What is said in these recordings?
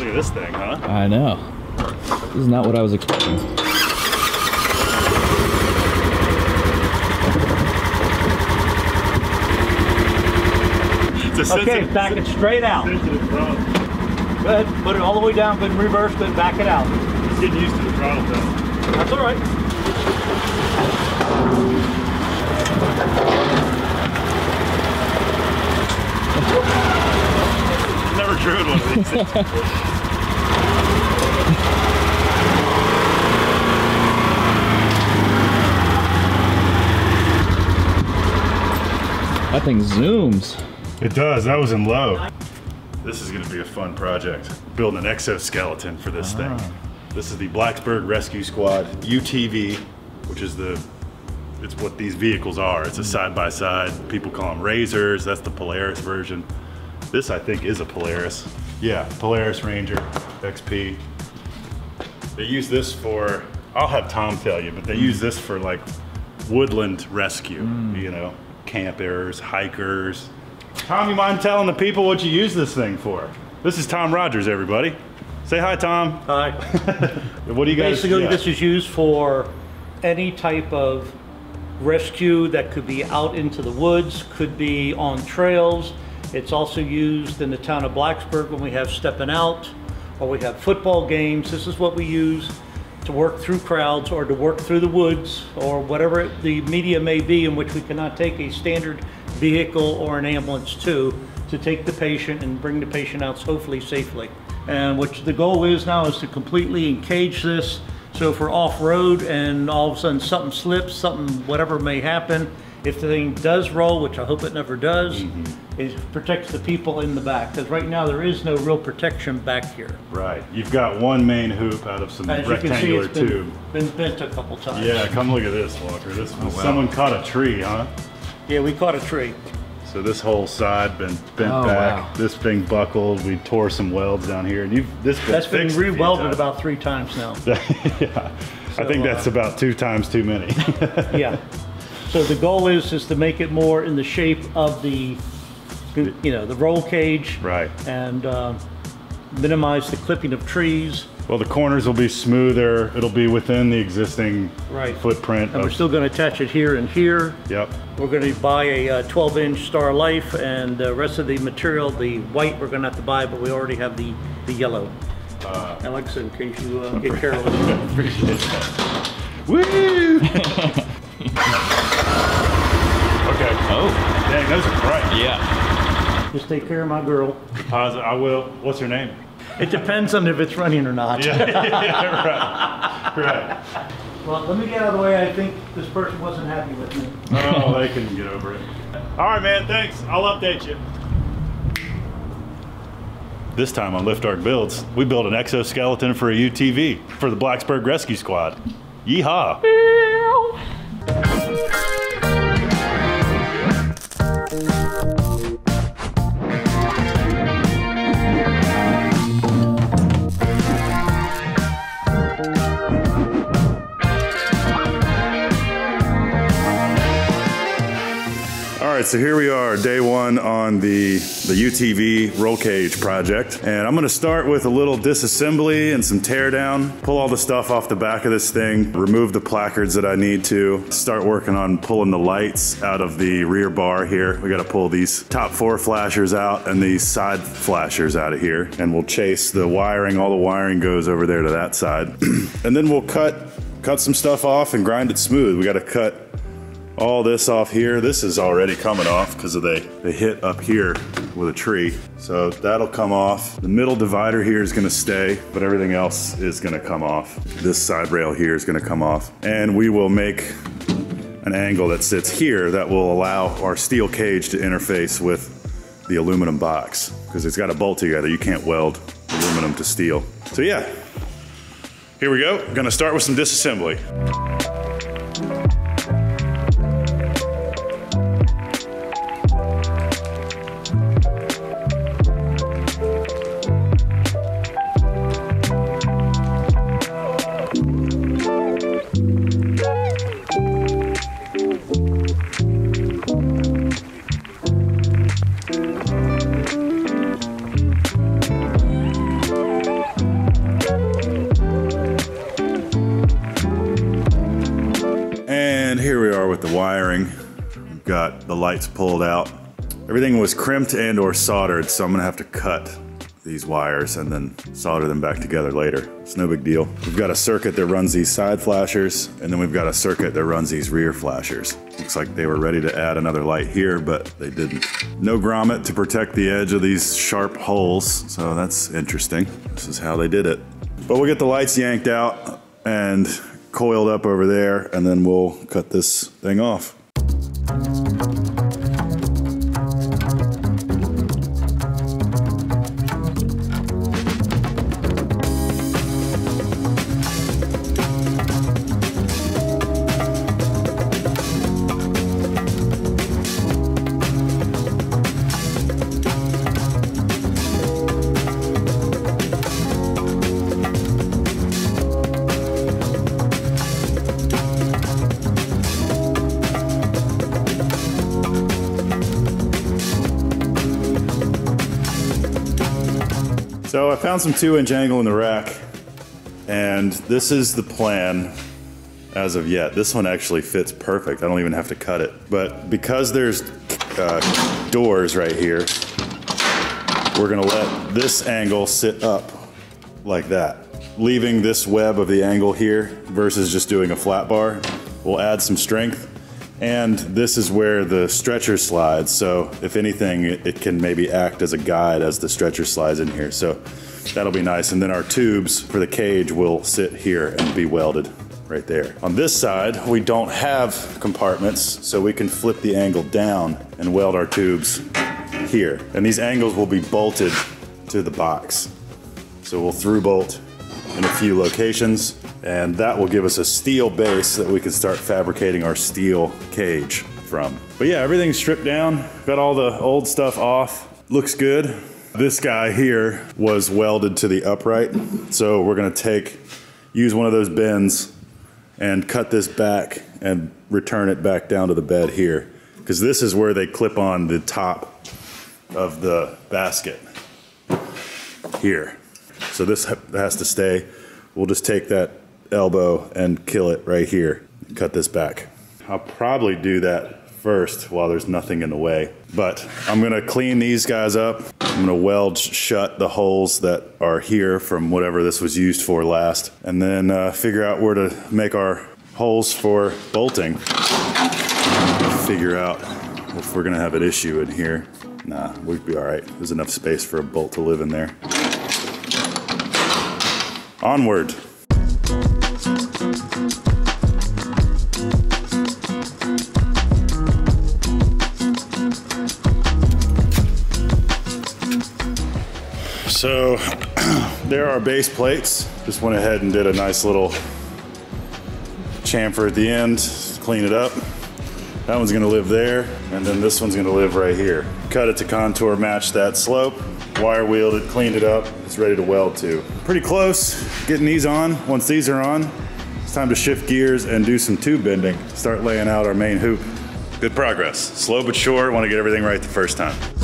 Look at this thing, huh? I know. This is not what I was expecting. It's a Okay, back it straight out. sensitive throttle. Go ahead, put it all the way down, good reverse, good back it out. It's getting used to the throttle though. That's all right. Never driven one of these. That thing zooms. It does. That was in low. This is going to be a fun project. Building an exoskeleton for this thing. Ah. This is the Blacksburg Rescue Squad UTV, which is the it's what these vehicles are. It's a side by side. People call them RZRs. That's the Polaris version. This I think is a Polaris. Yeah, Polaris Ranger XP. They use this for I'll have Tom tell you, but they use this for like woodland rescue, mm. you know, campers, hikers. Tom, you mind telling the people what you use this thing for? This is Tom Rogers, everybody. Say hi, Tom. Hi. What do you guys Basically, yeah. this is used for any type of rescue that could be out into the woods, could be on trails. It's also used in the town of Blacksburg when we have stepping out or we have football games. This is what we use to work through crowds or to work through the woods or whatever the media may be in which we cannot take a standard vehicle or an ambulance to, to take the patient and bring the patient out hopefully safely. And which the goal is now is to completely encage this so if we're off-road and all of a sudden something slips, something, whatever may happen, if the thing does roll, which I hope it never does, it protects the people in the back. Because right now there is no real protection back here. Right. You've got one main hoop out of some As you can see, rectangular it's been, tube. been bent a couple times. Yeah, come look at this, Walker. This Oh, was someone caught a tree, huh? Yeah, we caught a tree. So this whole side been bent Oh, back. wow. This thing buckled. We tore some welds down here, and you've this been That's been fixed re-welded about three times now. yeah, I think uh, that's about two times too many. Yeah. So the goal is, is to make it more in the shape of the, you know, the roll cage. Right. And uh, minimize the clipping of trees. well, the corners will be smoother. It'll be within the existing Right. footprint. And we're still going to attach it here and here. Yep. We're going to buy a 12-inch Star Life and the rest of the material, the white, we're going to have to buy, but we already have the, the yellow. And like I said, in case you uh, get careless. Woo! okay. Oh, Dang, those are bright. yeah. Just take care of my girl. Deposit. I will. What's her name? It depends on if it's running or not. Yeah, yeah, right. Right. Well, let me get out of the way. I think this person wasn't happy with me. Oh, they can get over it. All right, man. Thanks. I'll update you. This time on Lift Arc Builds, we built an exoskeleton for a UTV for the Blacksburg Rescue Squad. Yeehaw! Right, so here we are, day one on the, the UTV roll cage project. And I'm gonna start with a little disassembly and some tear down, pull all the stuff off the back of this thing, remove the placards that I need to, start working on pulling the lights out of the rear bar here. We gotta pull these top four flashers out and these side flashers out of here. And we'll chase the wiring, all the wiring goes over there to that side. and then we'll cut, cut some stuff off and grind it smooth. We gotta cut all this off here. This is already coming off because of the, the hit up here with a tree. So that'll come off. The middle divider here is gonna stay, but everything else is gonna come off. This side rail here is gonna come off. And we will make an angle that sits here that will allow our steel cage to interface with the aluminum box because it's got to bolt together. You can't weld aluminum to steel. So yeah, here we go. Gonna start with some disassembly. Lights pulled out. Everything was crimped and or soldered, so I'm gonna have to cut these wires and then solder them back together later. It's no big deal. We've got a circuit that runs these side flashers, and then we've got a circuit that runs these rear flashers. Looks like they were ready to add another light here, but they didn't. No grommet to protect the edge of these sharp holes, so that's interesting. This is how they did it. But we'll get the lights yanked out and coiled up over there, and then we'll cut this thing off. Found some two inch angle in the rack and this is the plan as of yet. This one actually fits perfect. I don't even have to cut it. But because there's uh, doors right here, we're gonna let this angle sit up like that. Leaving this web of the angle here versus just doing a flat bar will add some strength. And this is where the stretcher slides. So if anything, it, it can maybe act as a guide as the stretcher slides in here. So that'll be nice. And then our tubes for the cage will sit here and be welded right there. On this side, we don't have compartments, so we can flip the angle down and weld our tubes here. And these angles will be bolted to the box. So we'll through bolt in a few locations and that will give us a steel base that we can start fabricating our steel cage from. But yeah, everything's stripped down, got all the old stuff off, looks good. This guy here was welded to the upright, so we're gonna take, use one of those bends and cut this back and return it back down to the bed here. Because this is where they clip on the top of the basket here. So this has to stay. We'll just take that elbow and kill it right here. Cut this back. I'll probably do that first while there's nothing in the way. But I'm gonna clean these guys up. I'm gonna weld shut the holes that are here from whatever this was used for last. And then uh, figure out where to make our holes for bolting. Figure out if we're gonna have an issue in here. Nah, we'd be all right. There's enough space for a bolt to live in there. Onward. So there are base plates. Just went ahead and did a nice little chamfer at the end, clean it up. That one's gonna live there, and then this one's gonna live right here. Cut it to contour match that slope, wire wheeled it, cleaned it up. It's ready to weld to. Pretty close getting these on. Once these are on, it's time to shift gears and do some tube bending. Start laying out our main hoop. Good progress. Slow but sure, wanna get everything right the first time.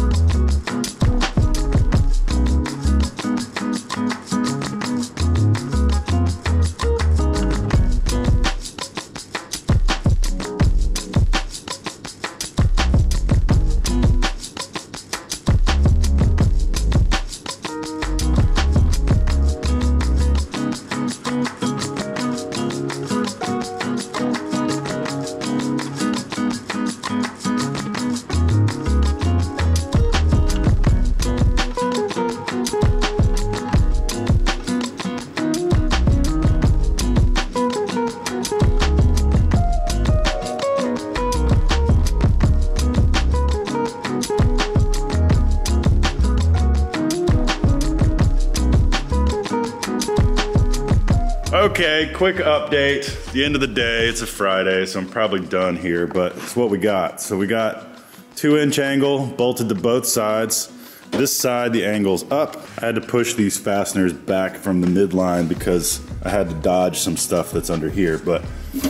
Quick update. The end of the day, it's a Friday, so I'm probably done here, but it's what we got. So we got two inch angle bolted to both sides. This side, the angle's up. I had to push these fasteners back from the midline because I had to dodge some stuff that's under here, but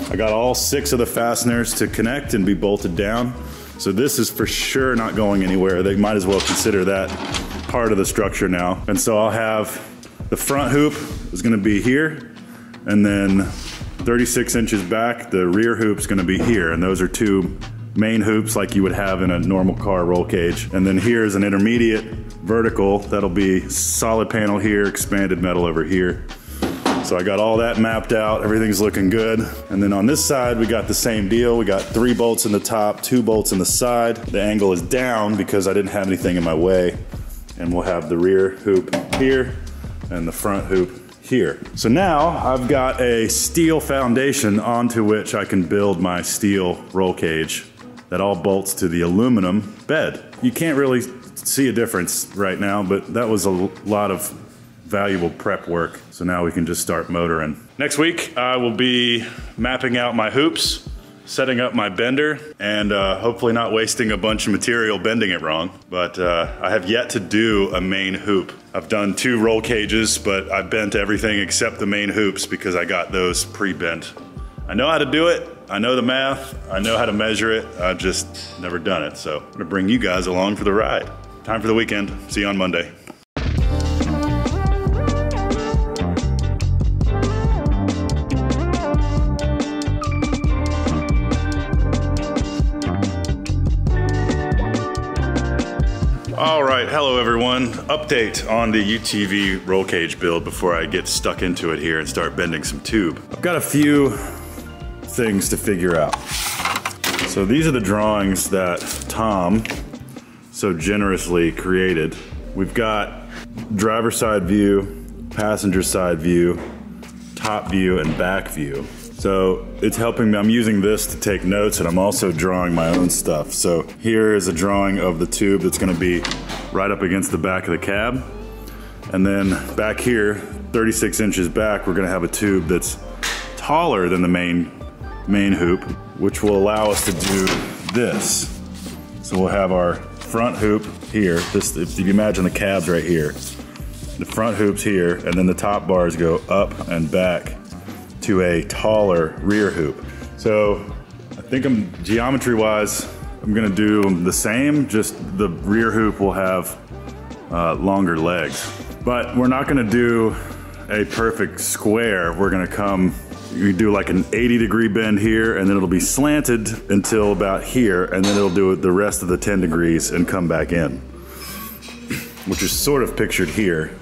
I got all six of the fasteners to connect and be bolted down. So this is for sure not going anywhere. They might as well consider that part of the structure now. And so I'll have the front hoop is gonna be here, and then 36 inches back, the rear hoop's gonna be here, and those are two main hoops like you would have in a normal car roll cage. And then here's an intermediate vertical that'll be solid panel here, expanded metal over here. So I got all that mapped out, everything's looking good. And then on this side, we got the same deal. We got three bolts in the top, two bolts in the side. The angle is down because I didn't have anything in my way. And we'll have the rear hoop here and the front hoop here. So now I've got a steel foundation onto which I can build my steel roll cage that all bolts to the aluminum bed. You can't really see a difference right now, but that was a lot of valuable prep work. So now we can just start motoring. Next week, I will be mapping out my hoops, setting up my bender, and uh, hopefully not wasting a bunch of material bending it wrong. But uh, I have yet to do a main hoop. I've done two roll cages, but I bent everything except the main hoops because I got those pre-bent. I know how to do it. I know the math. I know how to measure it. I've just never done it. So I'm gonna bring you guys along for the ride. Time for the weekend. See you on Monday. Right, hello everyone. Update on the UTV roll cage build before I get stuck into it here and start bending some tube. I've got a few things to figure out. So these are the drawings that Tom so generously created. We've got driver side view, passenger side view, top view, and back view. So it's helping me, I'm using this to take notes and I'm also drawing my own stuff. So here is a drawing of the tube that's gonna be right up against the back of the cab. And then back here, 36 inches back, we're gonna have a tube that's taller than the main, main hoop, which will allow us to do this. So we'll have our front hoop here. This, if you imagine the cabs right here, the front hoops here, and then the top bars go up and back to a taller rear hoop. So I think I'm geometry wise, I'm gonna do the same, just the rear hoop will have uh, longer legs. But we're not gonna do a perfect square. We're gonna come, you do like an 80 degree bend here and then it'll be slanted until about here and then it'll do the rest of the 10 degrees and come back in. Which is sort of pictured here.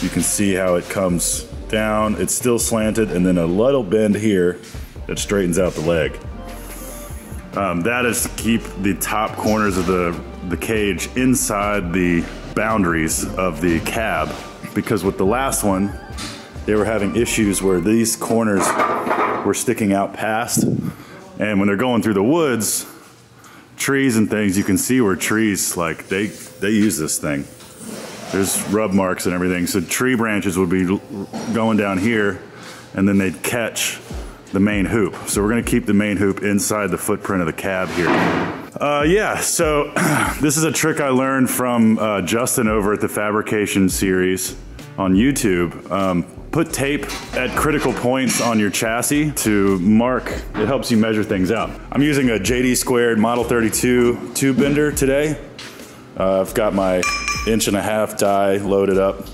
You can see how it comes down, it's still slanted, and then a little bend here that straightens out the leg. Um, that is to keep the top corners of the, the cage inside the boundaries of the cab because with the last one, they were having issues where these corners were sticking out past. And when they're going through the woods, trees and things, you can see where trees, like they, they use this thing. There's rub marks and everything. So tree branches would be going down here and then they'd catch the main hoop. So we're gonna keep the main hoop inside the footprint of the cab here. Uh, yeah, so this is a trick I learned from uh, Justin over at the Fabrication series on YouTube. Um, put tape at critical points on your chassis to mark, it helps you measure things out. I'm using a JD squared Model 32 tube bender today. Uh, I've got my inch and a half die loaded up.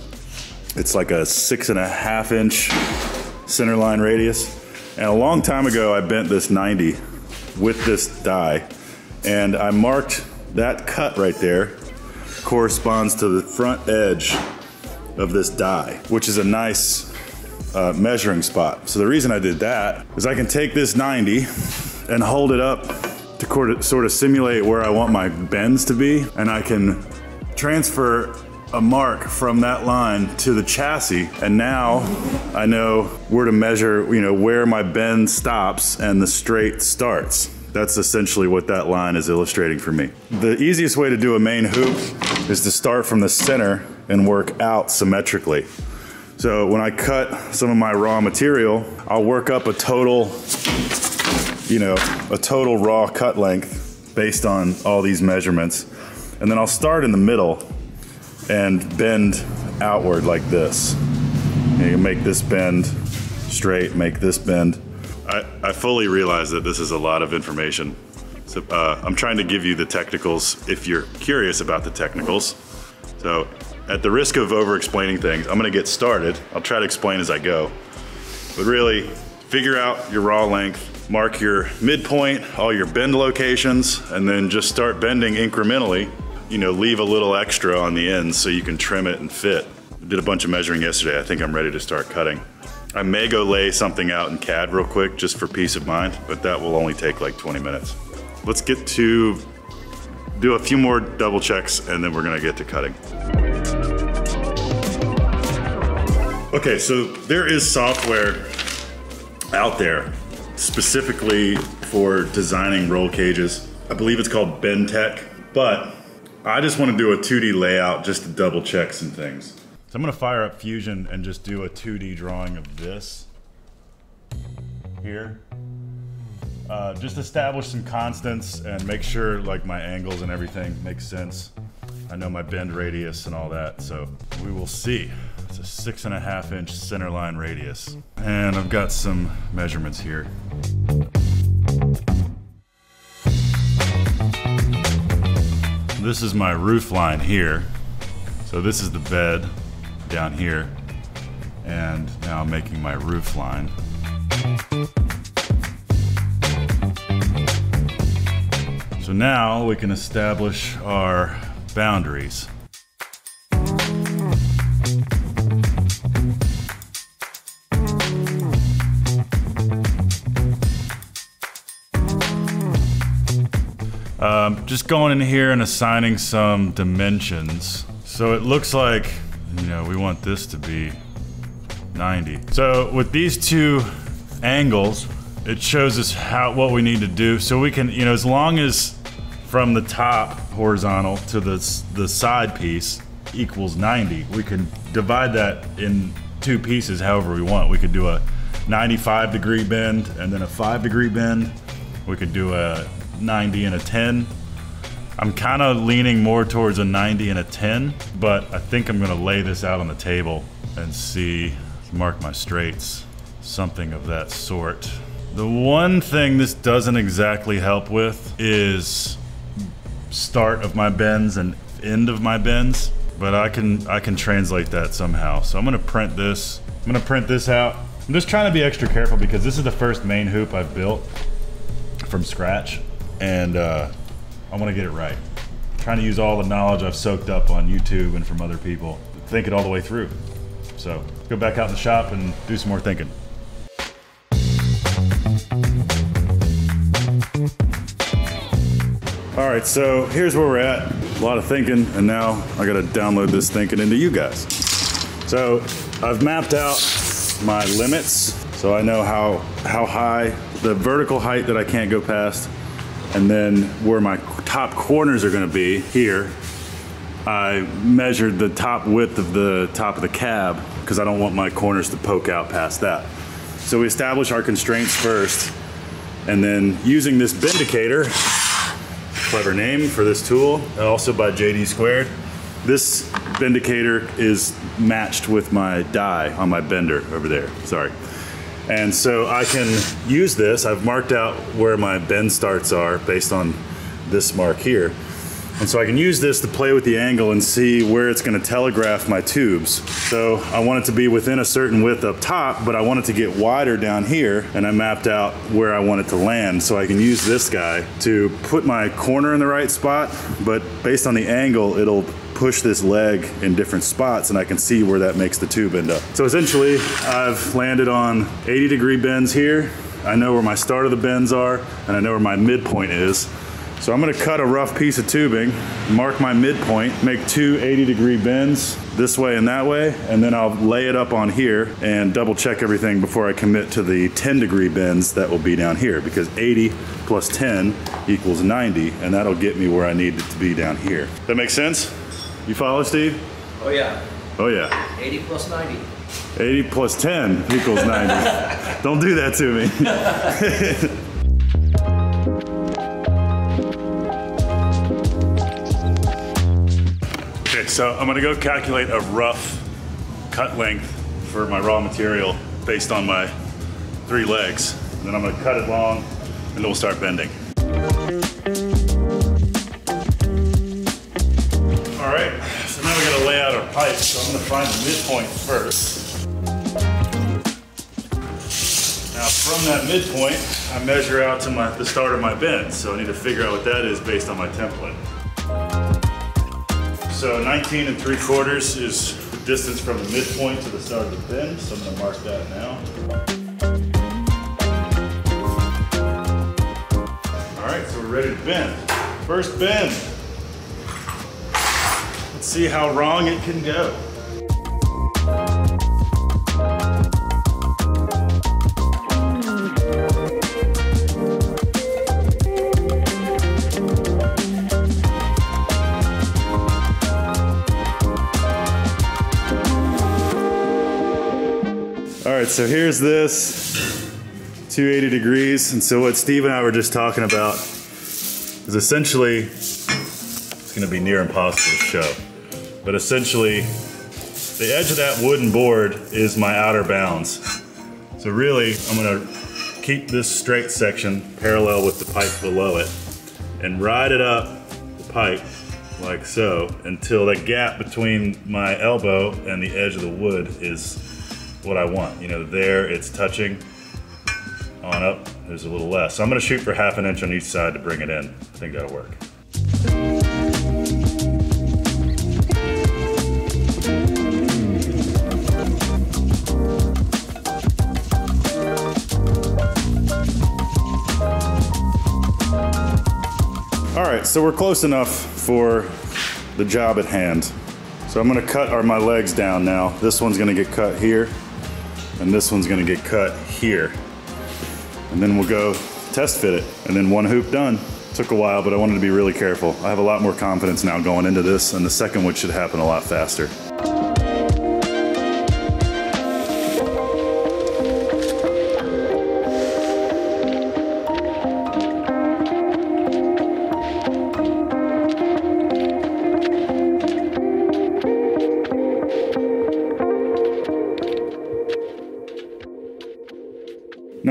It's like a six and a half inch center line radius. And a long time ago, I bent this 90 with this die. And I marked that cut right there corresponds to the front edge of this die, which is a nice uh, measuring spot. So the reason I did that is I can take this 90 and hold it up to sort of simulate where I want my bends to be, and I can transfer a mark from that line to the chassis and now I know where to measure, you know, where my bend stops and the straight starts. That's essentially what that line is illustrating for me. The easiest way to do a main hoop is to start from the center and work out symmetrically. So when I cut some of my raw material, I'll work up a total, you know, a total raw cut length based on all these measurements. And then I'll start in the middle and bend outward like this. You make this bend straight, make this bend. I, I fully realize that this is a lot of information. So uh, I'm trying to give you the technicals if you're curious about the technicals. So at the risk of over explaining things, I'm gonna get started. I'll try to explain as I go. But really, figure out your raw length, mark your midpoint, all your bend locations, and then just start bending incrementally. You know, leave a little extra on the ends so you can trim it and fit. Did a bunch of measuring yesterday. I think I'm ready to start cutting. I may go lay something out in CAD real quick just for peace of mind, but that will only take like 20 minutes. Let's get to do a few more double checks and then we're gonna get to cutting. Okay, so there is software out there specifically for designing roll cages. I believe it's called Bendtech, but I just want to do a 2D layout just to double check some things. So I'm gonna fire up Fusion and just do a 2D drawing of this here. Uh, just establish some constants and make sure like my angles and everything makes sense. I know my bend radius and all that, so we will see. It's a six and a half inch center line radius. And I've got some measurements here. This is my roof line here. So this is the bed down here. And now I'm making my roof line. So now we can establish our boundaries. Um, just going in here and assigning some dimensions. So it looks like, you know, we want this to be 90. So with these two angles, it shows us how what we need to do. So we can, you know, as long as from the top horizontal to the, the side piece equals 90, we can divide that in two pieces however we want. We could do a 95 degree bend and then a 5 degree bend. We could do a 90 and a 10. I'm kind of leaning more towards a 90 and a 10, but I think I'm going to lay this out on the table and see, mark my straights, something of that sort. The one thing this doesn't exactly help with is start of my bends and end of my bends, but I can I can translate that somehow. So I'm gonna print this. I'm gonna print this out. I'm just trying to be extra careful because this is the first main hoop I've built from scratch, and uh, I want to get it right. I'm trying to use all the knowledge I've soaked up on YouTube and from other people, think it all the way through. So go back out in the shop and do some more thinking. All right, so here's where we're at. A lot of thinking, and now I gotta download this thinking into you guys. So I've mapped out my limits, so I know how, how high, the vertical height that I can't go past, and then where my top corners are gonna be here. I measured the top width of the top of the cab because I don't want my corners to poke out past that. So we establish our constraints first, and then using this bendicator, clever name for this tool, also by JD Squared. This bendicator is matched with my die on my bender over there, sorry. And so I can use this, I've marked out where my bend starts are based on this mark here. And so I can use this to play with the angle and see where it's gonna telegraph my tubes. So I want it to be within a certain width up top, but I want it to get wider down here, and I mapped out where I want it to land. So I can use this guy to put my corner in the right spot, but based on the angle, it'll push this leg in different spots and I can see where that makes the tube end up. So essentially, I've landed on 80 degree bends here. I know where my start of the bends are, and I know where my midpoint is. So I'm gonna cut a rough piece of tubing, mark my midpoint, make two 80 degree bends this way and that way, and then I'll lay it up on here and double check everything before I commit to the 10 degree bends that will be down here because 80 plus 10 equals 90, and that'll get me where I need it to be down here. That makes sense? You follow, Steve? Oh yeah, Oh yeah. 80 plus 90. 80 plus 10 equals 90. Don't do that to me. okay, so I'm gonna go calculate a rough cut length for my raw material based on my three legs. And then I'm gonna cut it long and then we'll start bending. Right, so now we gotta lay out our pipe. So I'm gonna find the midpoint first. Now from that midpoint, I measure out to my the start of my bend. So I need to figure out what that is based on my template. So 19 and 3 quarters is the distance from the midpoint to the start of the bend. So I'm gonna mark that now. All right, so we're ready to bend. First bend. See how wrong it can go. All right, so here's this 280 degrees. And so what Steve and I were just talking about is essentially, it's gonna be near impossible to show, but essentially the edge of that wooden board is my outer bounds. So really, I'm gonna keep this straight section parallel with the pipe below it and ride it up the pipe like so until the gap between my elbow and the edge of the wood is what I want. You know, there it's touching on up, there's a little less. So I'm gonna shoot for half an inch on each side to bring it in. I think that'll work. Right, so we're close enough for the job at hand. So I'm gonna cut our, my legs down now. This one's gonna get cut here, and this one's gonna get cut here. And then we'll go test fit it, and then one hoop done. Took a while, but I wanted to be really careful. I have a lot more confidence now going into this, and the second one should happen a lot faster.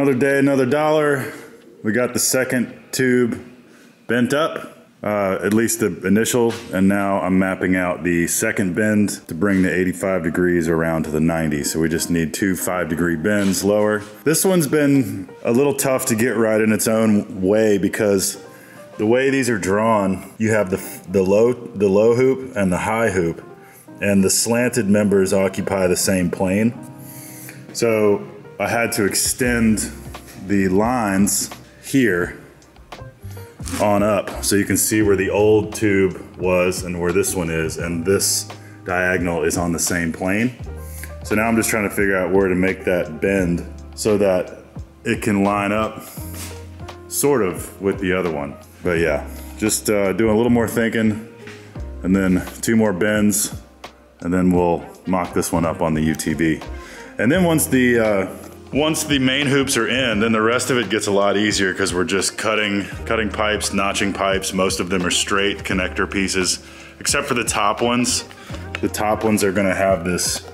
Another day, another dollar. We got the second tube bent up, uh, at least the initial, and now I'm mapping out the second bend to bring the 85 degrees around to the 90. So we just need two five degree bends lower. This one's been a little tough to get right in its own way because the way these are drawn, you have the, the low the low hoop and the high hoop, and the slanted members occupy the same plane. So I had to extend the lines here on up so you can see where the old tube was and where this one is and this diagonal is on the same plane. So now I'm just trying to figure out where to make that bend so that it can line up sort of with the other one. But yeah, just uh, doing a little more thinking and then two more bends and then we'll mock this one up on the UTV. And then once the uh, once the main hoops are in, then the rest of it gets a lot easier because we're just cutting, cutting pipes, notching pipes. Most of them are straight connector pieces, except for the top ones. The top ones are gonna have this,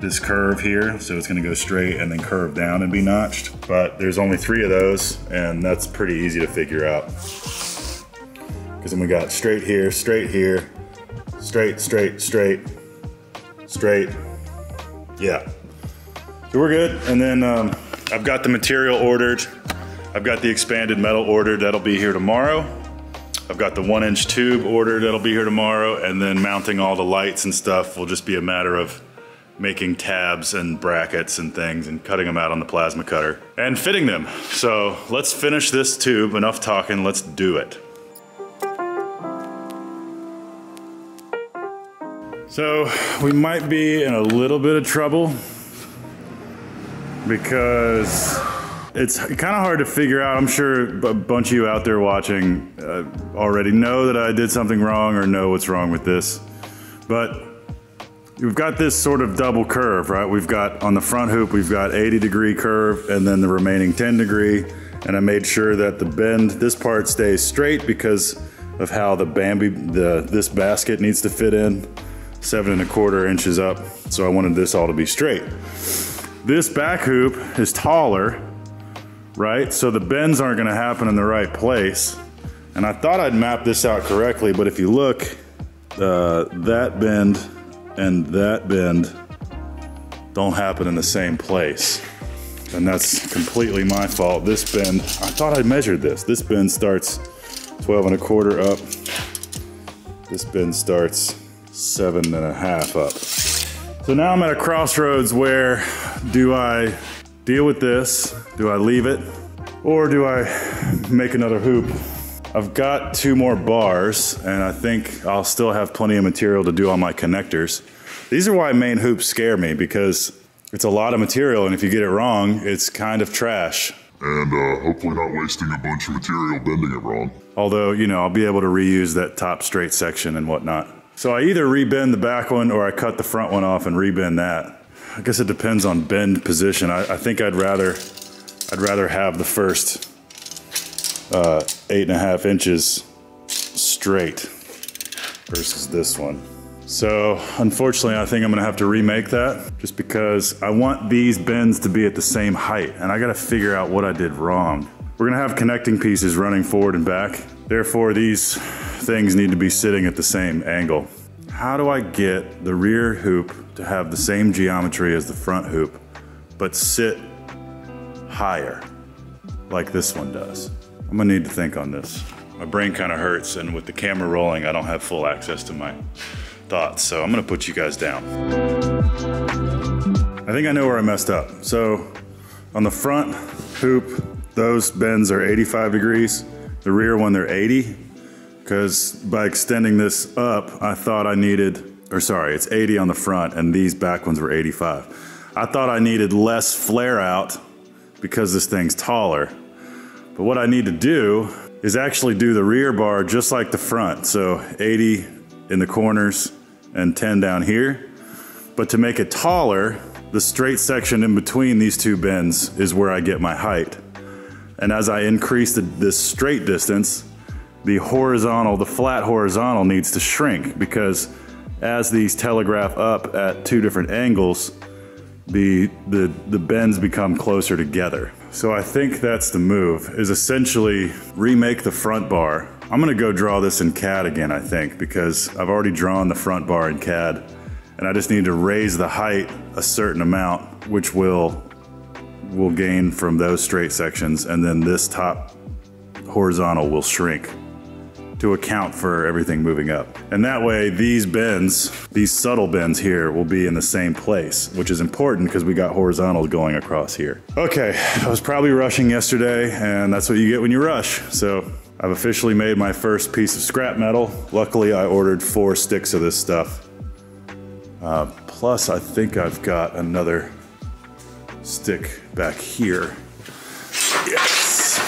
this curve here. So it's gonna go straight and then curve down and be notched. But there's only three of those and that's pretty easy to figure out. Because then we got straight here, straight here, straight, straight, straight, straight. Yeah. We're good. And then um, I've got the material ordered. I've got the expanded metal ordered. That'll be here tomorrow. I've got the one inch tube ordered. That'll be here tomorrow. And then mounting all the lights and stuff will just be a matter of making tabs and brackets and things and cutting them out on the plasma cutter and fitting them. So let's finish this tube. Enough talking, let's do it. So we might be in a little bit of trouble because it's kind of hard to figure out. I'm sure a bunch of you out there watching uh, already know that I did something wrong or know what's wrong with this. But we've got this sort of double curve, right? We've got on the front hoop, we've got 80 degree curve and then the remaining 10 degree. And I made sure that the bend, this part stays straight because of how the Bambi, the this basket needs to fit in seven and a quarter inches up. So I wanted this all to be straight. This back hoop is taller, right? So the bends aren't gonna happen in the right place. And I thought I'd map this out correctly, but if you look, uh, that bend and that bend don't happen in the same place. And that's completely my fault. This bend, I thought I measured this. This bend starts 12 and a quarter up. This bend starts seven and a half up. So now I'm at a crossroads where do I deal with this? Do I leave it? Or do I make another hoop? I've got two more bars and I think I'll still have plenty of material to do on my connectors. These are why main hoops scare me because it's a lot of material and if you get it wrong, it's kind of trash. And uh, hopefully not wasting a bunch of material bending it wrong. Although, you know, I'll be able to reuse that top straight section and whatnot. So I either rebend the back one or I cut the front one off and rebend that. I guess it depends on bend position. I, I think I'd rather, I'd rather have the first uh, eight and a half inches straight versus this one. So unfortunately, I think I'm gonna have to remake that just because I want these bends to be at the same height and I gotta figure out what I did wrong. We're gonna have connecting pieces running forward and back. Therefore, these things need to be sitting at the same angle. How do I get the rear hoop to have the same geometry as the front hoop, but sit higher like this one does? I'm gonna need to think on this. My brain kind of hurts and with the camera rolling, I don't have full access to my thoughts, so I'm gonna put you guys down. I think I know where I messed up. So on the front hoop, those bends are 85 degrees. The rear one, they're 80. Because by extending this up, I thought I needed, or sorry, it's 80 on the front and these back ones were 85. I thought I needed less flare out because this thing's taller. But what I need to do is actually do the rear bar just like the front. So 80 in the corners and 10 down here. But to make it taller, the straight section in between these two bends is where I get my height. And as I increase the, this straight distance, the horizontal, the flat horizontal needs to shrink because as these telegraph up at two different angles, the, the, the bends become closer together. So I think that's the move, is essentially remake the front bar. I'm gonna go draw this in CAD again, I think, because I've already drawn the front bar in CAD, and I just need to raise the height a certain amount, which will, will gain from those straight sections, and then this top horizontal will shrink to account for everything moving up. And that way, these bends, these subtle bends here, will be in the same place, which is important because we got horizontals going across here. Okay, I was probably rushing yesterday, and that's what you get when you rush. So I've officially made my first piece of scrap metal. Luckily, I ordered four sticks of this stuff. Uh, plus, I think I've got another stick back here. Yes.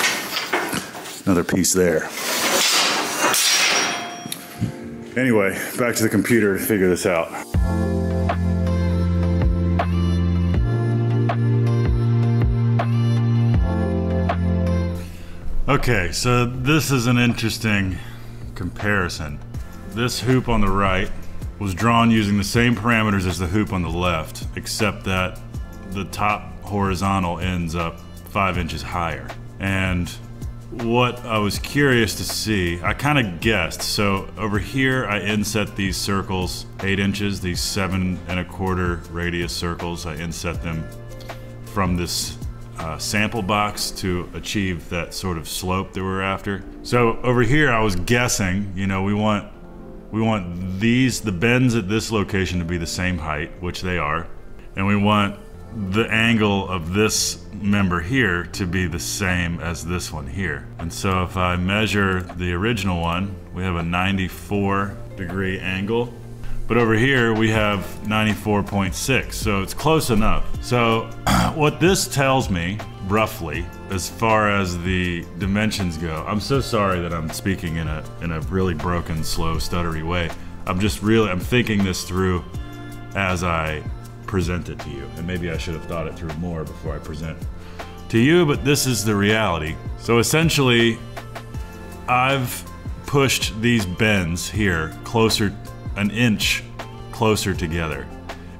Another piece there. Anyway, back to the computer to figure this out. Okay, so this is an interesting comparison. This hoop on the right was drawn using the same parameters as the hoop on the left, except that the top horizontal ends up five inches higher. And what I was curious to see, I kind of guessed. So over here, I inset these circles, eight inches, these seven and a quarter radius circles. I inset them from this uh, sample box to achieve that sort of slope that we're after. So over here, I was guessing, you know, we want we want these the bends at this location to be the same height, which they are, and we want the angle of this member here to be the same as this one here. And so if I measure the original one, we have a 94 degree angle. But over here we have 94.6, so it's close enough. So what this tells me, roughly, as far as the dimensions go, I'm so sorry that I'm speaking in a, in a really broken, slow, stuttery way. I'm just really, I'm thinking this through as I present it to you. And maybe I should have thought it through more before I present to you, but this is the reality. So essentially, I've pushed these bends here closer, an inch closer together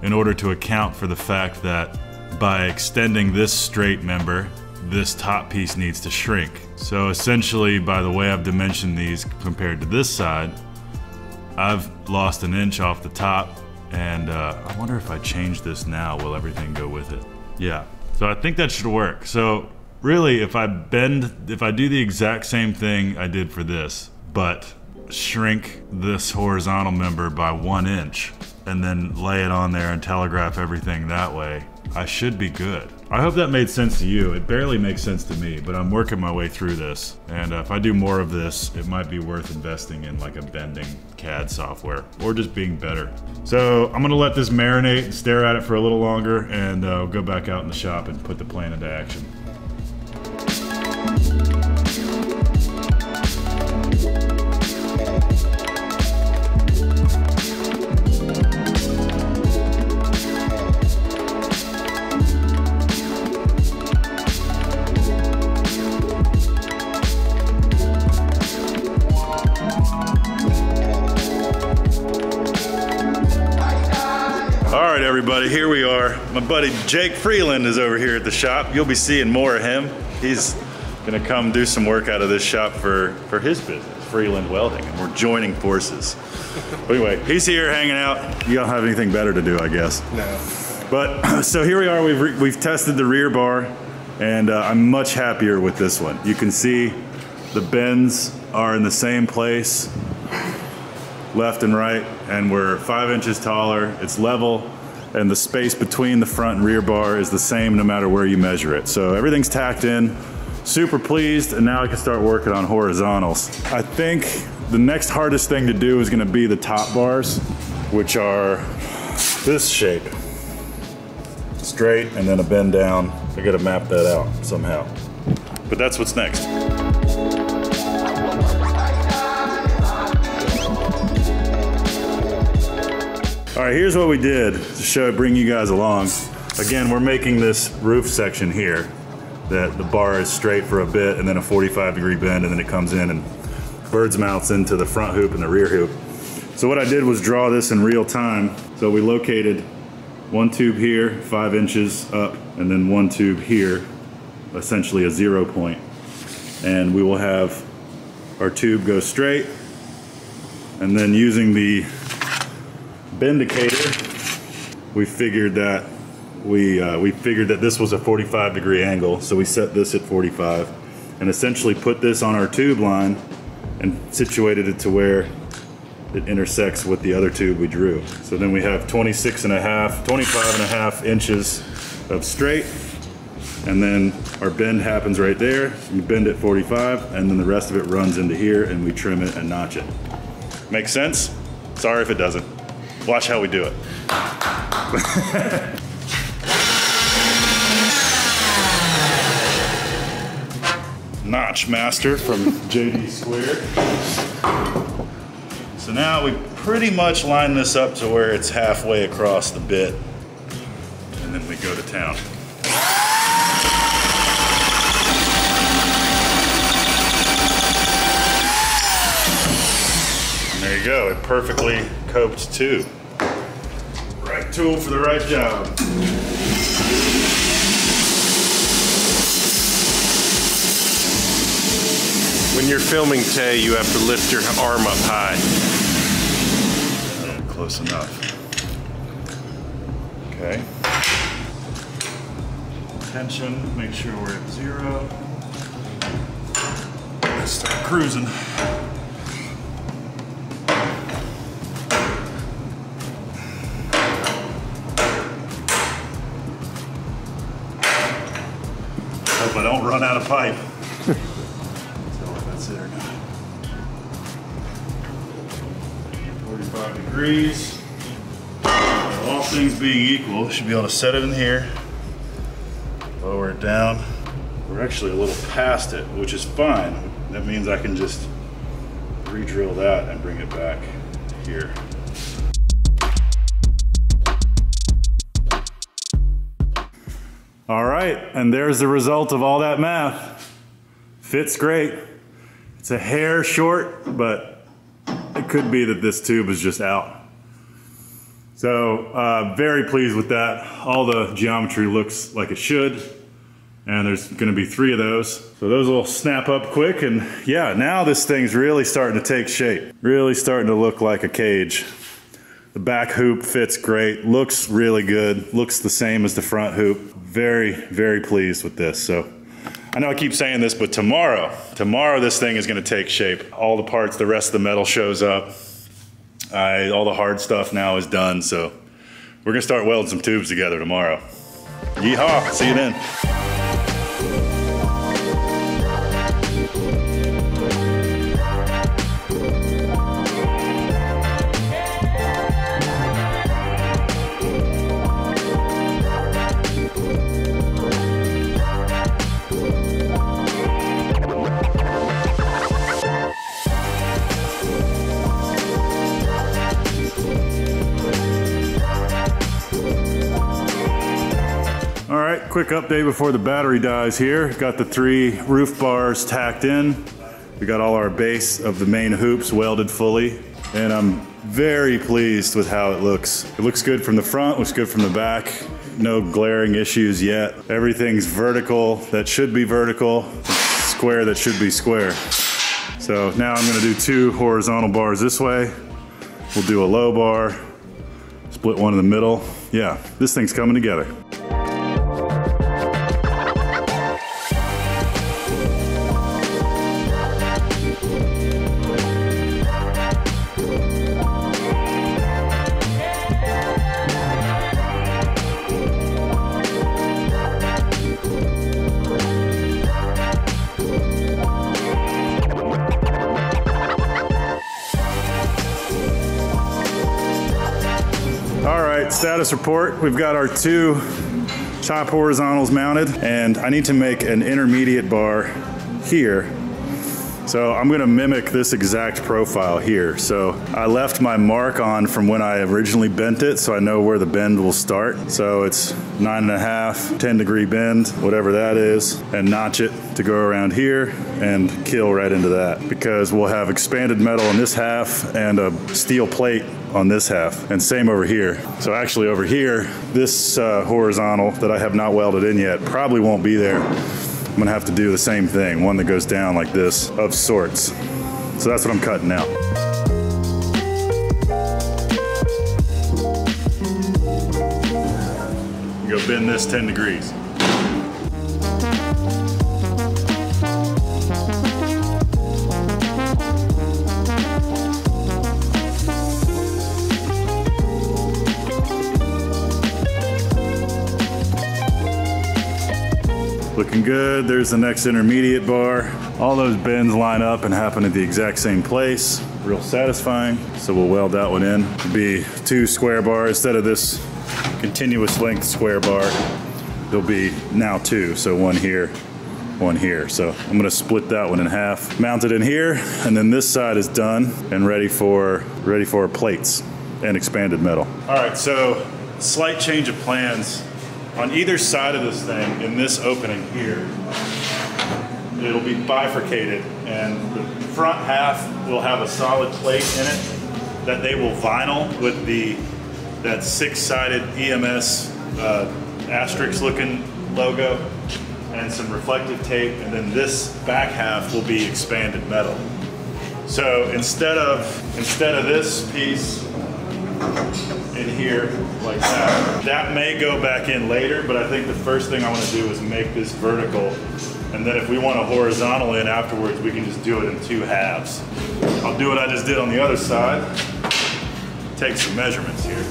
in order to account for the fact that by extending this straight member, this top piece needs to shrink. So essentially, by the way I've dimensioned these compared to this side, I've lost an inch off the top and uh, I wonder if I change this now, will everything go with it? Yeah, So I think that should work. So really, if I bend, if I do the exact same thing I did for this, but shrink this horizontal member by one inch and then lay it on there and telegraph everything that way, I should be good. I hope that made sense to you. It barely makes sense to me, but I'm working my way through this. And uh, if I do more of this, it might be worth investing in like a bending CAD software or just being better. So I'm gonna let this marinate and stare at it for a little longer and uh, go back out in the shop and put the plan into action. Everybody, here we are. My buddy Jake Freeland is over here at the shop. You'll be seeing more of him. He's gonna come do some work out of this shop for, for his business, Freeland Welding, and we're joining forces. But anyway, he's here hanging out. You don't have anything better to do, I guess. No. But so here we are. We've re- we've tested the rear bar, and uh, I'm much happier with this one. You can see the bends are in the same place, left and right, and we're five inches taller. It's level, and the space between the front and rear bar is the same no matter where you measure it. So everything's tacked in. Super pleased, and now I can start working on horizontals. I think the next hardest thing to do is going to be the top bars, which are this shape straight and then a bend down. I gotta map that out somehow. But that's what's next. All right, here's what we did to show, bring you guys along. Again, we're making this roof section here that the bar is straight for a bit and then a 45 degree bend and then it comes in and bird's mouths into the front hoop and the rear hoop. So what I did was draw this in real time. So we located one tube here, five inches up, and then one tube here, essentially a zero point. And we will have our tube go straight, and then using the bendicator, we figured that we uh, we figured that this was a 45 degree angle, so we set this at 45, and essentially put this on our tube line, and situated it to where it intersects with the other tube we drew. So then we have 26 and a half, 25 and a half inches of straight, and then our bend happens right there. We bend it 45, and then the rest of it runs into here, and we trim it and notch it. Make sense? Sorry if it doesn't. Watch how we do it. Notch Master from JD Squared. So now we pretty much line this up to where it's halfway across the bit, and then we go to town. You go, It perfectly coped too. Right tool for the right job. When you're filming Tay, you have to lift your arm up high. Close enough. Okay. Tension, make sure we're at zero. Let's start cruising. Don't run out of pipe. If that's it or not. 45 degrees. All things being equal, should be able to set it in here, lower it down. We're actually a little past it, which is fine. That means I can just re-drill that and bring it back here. Right, and there's the result of all that math. Fits great. It's a hair short, but it could be that this tube is just out. So uh, very pleased with that. All the geometry looks like it should. And there's gonna be three of those. So those will snap up quick and yeah, now this thing's really starting to take shape. Really starting to look like a cage. The back hoop fits great, looks really good, looks the same as the front hoop. Very, very pleased with this. So I know I keep saying this, but tomorrow, tomorrow this thing is gonna take shape. All the parts, the rest of the metal shows up. I, all the hard stuff now is done, so we're gonna start welding some tubes together tomorrow. Yeehaw, see you then. Quick update before the battery dies here. Got the three roof bars tacked in. We got all our base of the main hoops welded fully. And I'm very pleased with how it looks. It looks good from the front, looks good from the back. No glaring issues yet. Everything's vertical that should be vertical, square that should be square. So now I'm gonna do two horizontal bars this way. We'll do a low bar, split one in the middle. Yeah, this thing's coming together. Status report. We've got our two chop horizontals mounted, and I need to make an intermediate bar here. So I'm gonna mimic this exact profile here. So I left my mark on from when I originally bent it, so I know where the bend will start. So it's nine and a half, 10 degree bend, whatever that is, and notch it to go around here and kill right into that. Because we'll have expanded metal in this half and a steel plate on this half, and same over here. So actually over here, this uh, horizontal that I have not welded in yet probably won't be there. I'm gonna have to do the same thing, one that goes down like this of sorts. So that's what I'm cutting out. Go bend this 10 degrees. Looking good. There's the next intermediate bar. All those bends line up and happen at the exact same place. Real satisfying. So we'll weld that one in. It'll be two square bars instead of this continuous length square bar. There'll be now two. So one here, one here. So I'm gonna split that one in half, mount it in here, and then this side is done and ready for ready for plates and expanded metal. All right, so slight change of plans on either side of this thing, in this opening here, it'll be bifurcated, and the front half will have a solid plate in it that they will vinyl with the that six-sided EMS uh, asterisk-looking logo and some reflective tape, and then this back half will be expanded metal. So instead of instead of this piece in here like that. That may go back in later, but I think the first thing I want to do is make this vertical. And then if we want a horizontal in afterwards, we can just do it in two halves. I'll do what I just did on the other side. Take some measurements here.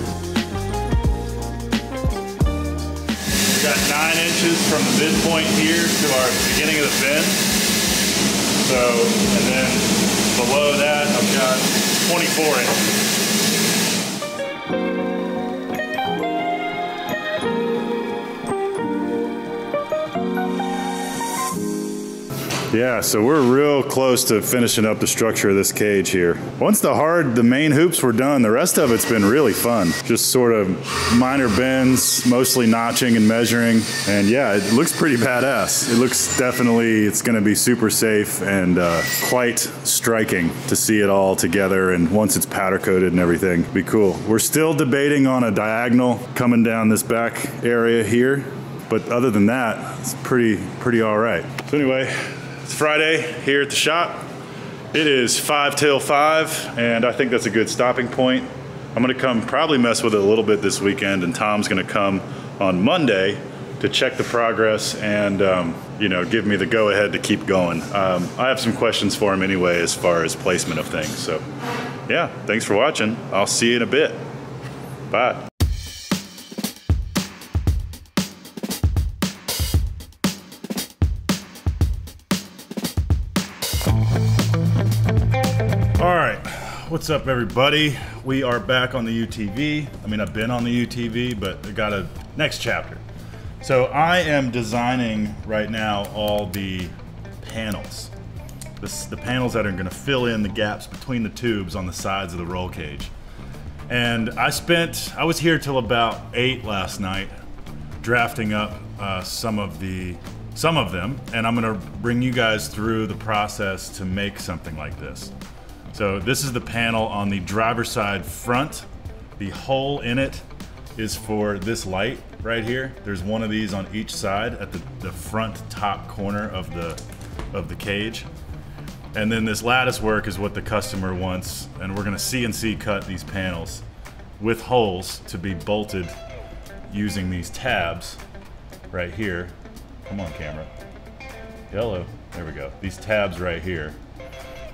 We got nine inches from the midpoint here to our beginning of the bend. So, and then below that, I've got 24 inches thank you Yeah, so we're real close to finishing up the structure of this cage here. Once the hard, the main hoops were done, the rest of it's been really fun. Just sort of minor bends, mostly notching and measuring. And yeah, it looks pretty badass. It looks definitely, it's gonna be super safe and uh, quite striking to see it all together. And once it's powder coated and everything, be cool. We're still debating on a diagonal coming down this back area here. But other than that, it's pretty, pretty all right. So anyway, it's Friday here at the shop. It is five till five, and I think that's a good stopping point. I'm gonna come probably mess with it a little bit this weekend, and Tom's gonna come on Monday to check the progress and um, you know give me the go ahead to keep going. Um, I have some questions for him anyway as far as placement of things. So yeah, thanks for watching. I'll see you in a bit. Bye. What's up, everybody? We are back on the UTV. I mean, I've been on the UTV, but I got a next chapter. So I am designing right now all the panels. The panels that are going to fill in the gaps between the tubes on the sides of the roll cage. And I spent, I was here till about eight last night, drafting up uh, some of the, some of them, and I'm gonna bring you guys through the process to make something like this. So this is the panel on the driver's side front. The hole in it is for this light right here. There's one of these on each side at the, the front top corner of the of the cage. And then this lattice work is what the customer wants, and we're gonna CNC cut these panels with holes to be bolted using these tabs right here. Come on, camera. Hello. There we go. These tabs right here.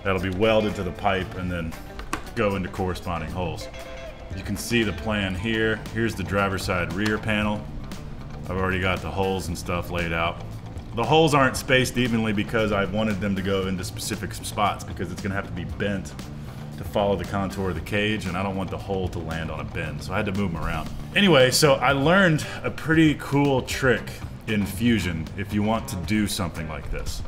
That'll be welded to the pipe and then go into corresponding holes. You can see the plan here. Here's the driver's side rear panel. I've already got the holes and stuff laid out. The holes aren't spaced evenly because I wanted them to go into specific spots because it's gonna have to be bent to follow the contour of the cage and I don't want the hole to land on a bend, so I had to move them around. Anyway, so I learned a pretty cool trick in Fusion if you want to do something like this.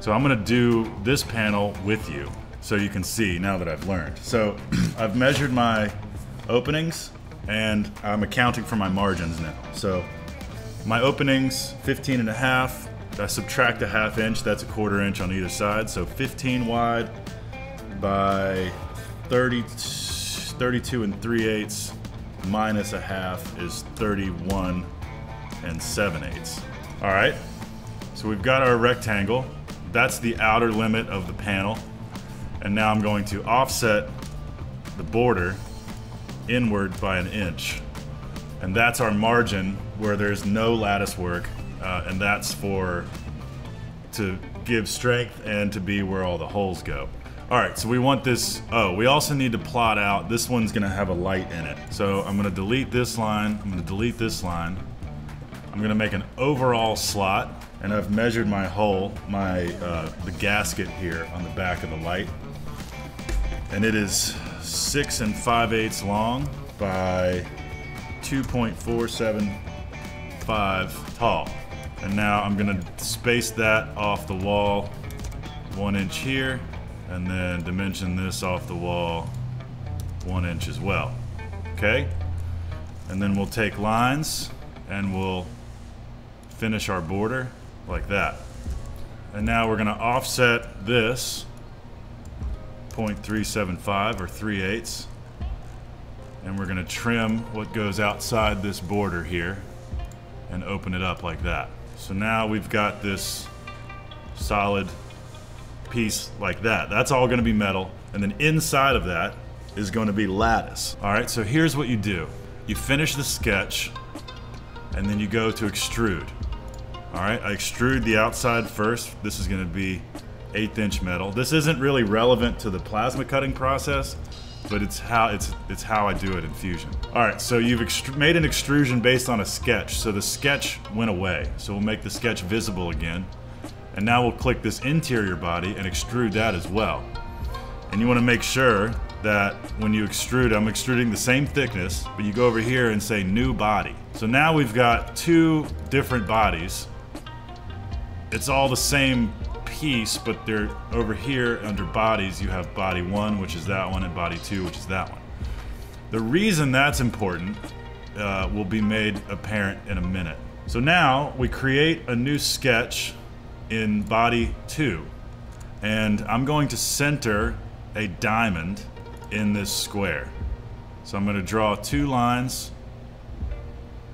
So I'm gonna do this panel with you so you can see now that I've learned. So I've measured my openings and I'm accounting for my margins now. So my openings, 15 and a half. I subtract a half inch, that's a quarter inch on either side. So 15 wide by 30, 32 and 3 eighths minus a half is 31 and 7 eighths. All right, so we've got our rectangle. That's the outer limit of the panel. And now I'm going to offset the border inward by an inch. And that's our margin where there's no lattice work. Uh, and that's for to give strength and to be where all the holes go. All right, so we want this, oh, we also need to plot out, this one's gonna have a light in it. So I'm gonna delete this line, I'm gonna delete this line. I'm gonna make an overall slot, and I've measured my hole, my, uh, the gasket here on the back of the light. And it is six and five eighths long by 2.475 tall. And now I'm gonna space that off the wall one inch here, and then dimension this off the wall one inch as well. Okay? And then we'll take lines and we'll finish our border like that. And now we're gonna offset this 0.375 or 3 eighths. And we're gonna trim what goes outside this border here and open it up like that. So now we've got this solid piece like that. That's all gonna be metal. And then inside of that is gonna be lattice. All right, so here's what you do. You finish the sketch and then you go to extrude. All right, I extrude the outside first. This is gonna be eighth inch metal. This isn't really relevant to the plasma cutting process, but it's how it's it's how I do it in Fusion. All right, so you've made an extrusion based on a sketch. So the sketch went away. So we'll make the sketch visible again. And now we'll click this interior body and extrude that as well. And you wanna make sure that when you extrude, I'm extruding the same thickness, but you go over here and say new body. So now we've got two different bodies. It's all the same piece, but they're over here under bodies, you have body one, which is that one, and body two, which is that one. The reason that's important uh, will be made apparent in a minute. So now we create a new sketch in body two, and I'm going to center a diamond in this square. So I'm going to draw two lines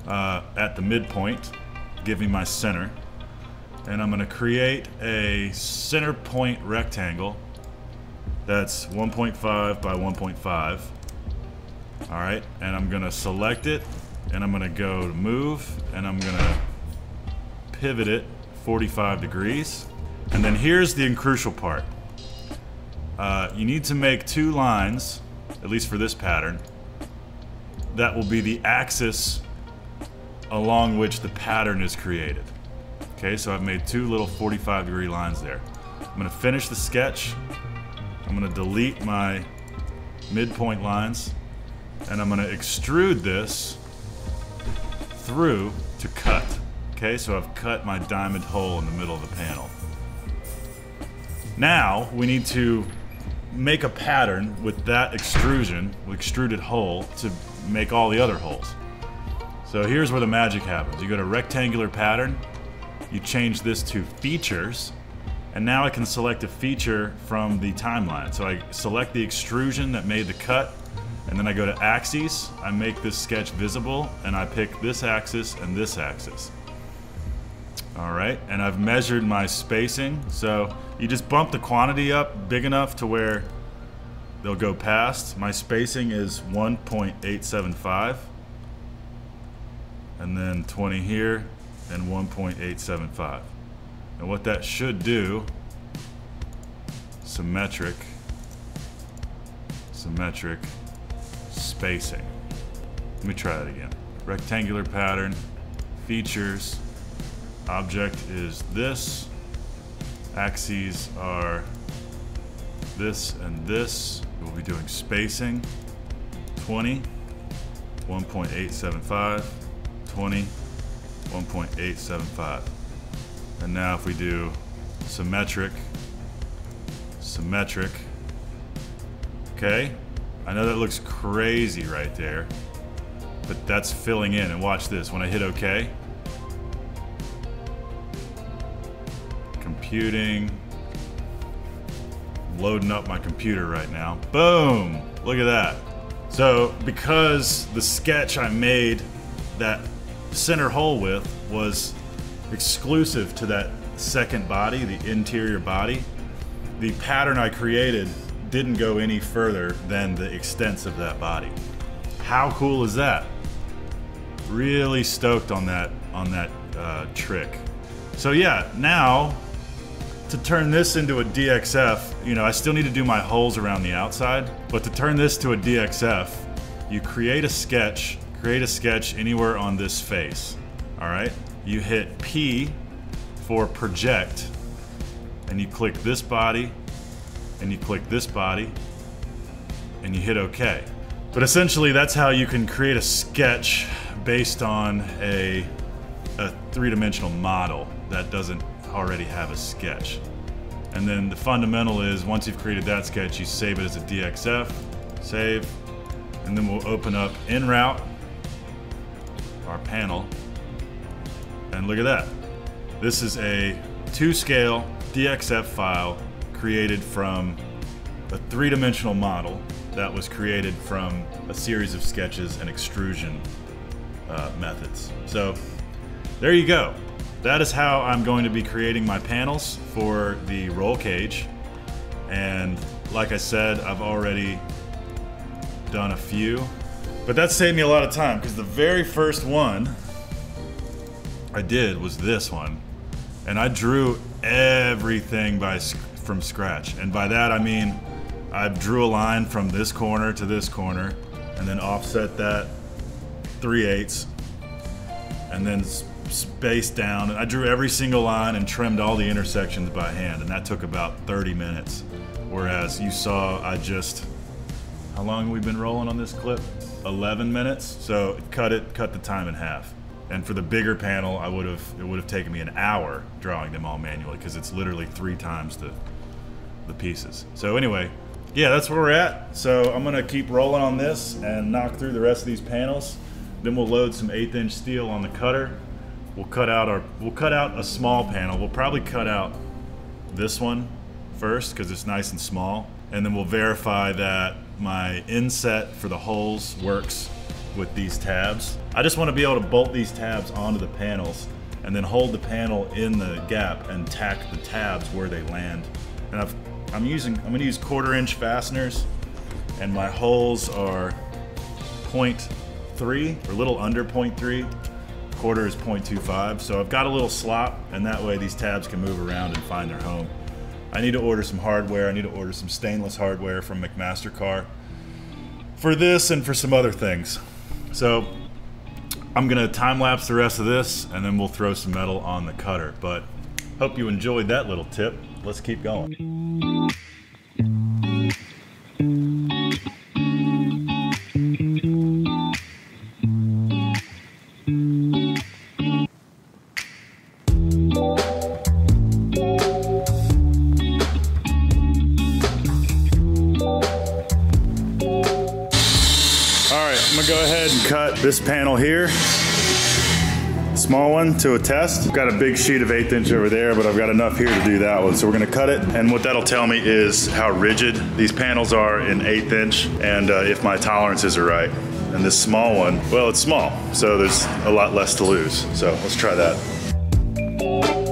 uh, at the midpoint, giving my center and I'm gonna create a center point rectangle that's 1.5 by 1.5 All right, and I'm gonna select it, and I'm gonna go to move, and I'm gonna pivot it 45 degrees. And then here's the crucial part. Uh, you need to make two lines, at least for this pattern, that will be the axis along which the pattern is created. Okay, so I've made two little 45 degree lines there. I'm gonna finish the sketch. I'm gonna delete my midpoint lines and I'm gonna extrude this through to cut. Okay, so I've cut my diamond hole in the middle of the panel. Now we need to make a pattern with that extrusion, extruded hole, to make all the other holes. So here's where the magic happens. You go to rectangular pattern, you change this to features, and now I can select a feature from the timeline. So I select the extrusion that made the cut, and then I go to axes, I make this sketch visible, and I pick this axis and this axis. All right, and I've measured my spacing. So you just bump the quantity up big enough to where they'll go past. My spacing is 1.875. And then 20 here and 1.875. And what that should do, symmetric, symmetric spacing. Let me try that again. Rectangular pattern, features, object is this, axes are this and this. We'll be doing spacing, 20, 1.875, 20, 1.875. And now if we do symmetric, symmetric, okay? I know that looks crazy right there, but that's filling in. And watch this, when I hit okay, computing, loading up my computer right now. Boom, look at that. So because the sketch I made that center hole with was exclusive to that second body, the interior body, the pattern I created didn't go any further than the extents of that body. How cool is that? Really stoked on that on that uh, trick. So yeah, now to turn this into a DXF, you know, I still need to do my holes around the outside, but to turn this to a DXF, you create a sketch, create a sketch anywhere on this face, all right? You hit P for project, and you click this body, and you click this body, and you hit OK. But essentially, that's how you can create a sketch based on a, a three-dimensional model that doesn't already have a sketch. And then the fundamental is once you've created that sketch, you save it as a DXF, save, and then we'll open up in route our panel. And look at that. This is a to scale DXF file created from a three dimensional model that was created from a series of sketches and extrusion uh, methods. So there you go. That is how I'm going to be creating my panels for the roll cage. And like I said, I've already done a few, but that saved me a lot of time because the very first one I did was this one. And I drew everything by from scratch. And by that I mean I drew a line from this corner to this corner and then offset that 3 eighths and then spaced down. And I drew every single line and trimmed all the intersections by hand, and that took about 30 minutes. Whereas you saw, I just, how long we've we been rolling on this clip? 11 minutes. So cut it, cut the time in half. And for the bigger panel, I would have, it would have taken me an hour drawing them all manually because it's literally three times the, the pieces. So anyway, yeah, that's where we're at. So I'm gonna keep rolling on this and knock through the rest of these panels. Then we'll load some eighth inch steel on the cutter we'll cut out our we'll cut out a small panel. We'll probably cut out this one first because it's nice and small, and then we'll verify that my inset for the holes works with these tabs. I just want to be able to bolt these tabs onto the panels and then hold the panel in the gap and tack the tabs where they land. And I've, I'm using, I'm gonna use quarter inch fasteners and my holes are 0.3 or a little under 0.3. Quarter is 0.25. So I've got a little slop and that way these tabs can move around and find their home. I need to order some hardware. I need to order some stainless hardware from McMaster-Carr for this and for some other things. So I'm gonna time lapse the rest of this and then we'll throw some metal on the cutter. But hope you enjoyed that little tip. Let's keep going. Ahead and cut this panel here. Small one to a test. Got a big sheet of eighth inch over there, but I've got enough here to do that one. So we're gonna cut it. And what that'll tell me is how rigid these panels are in eighth inch and uh, if my tolerances are right. And this small one, well, it's small, so there's a lot less to lose. So let's try that.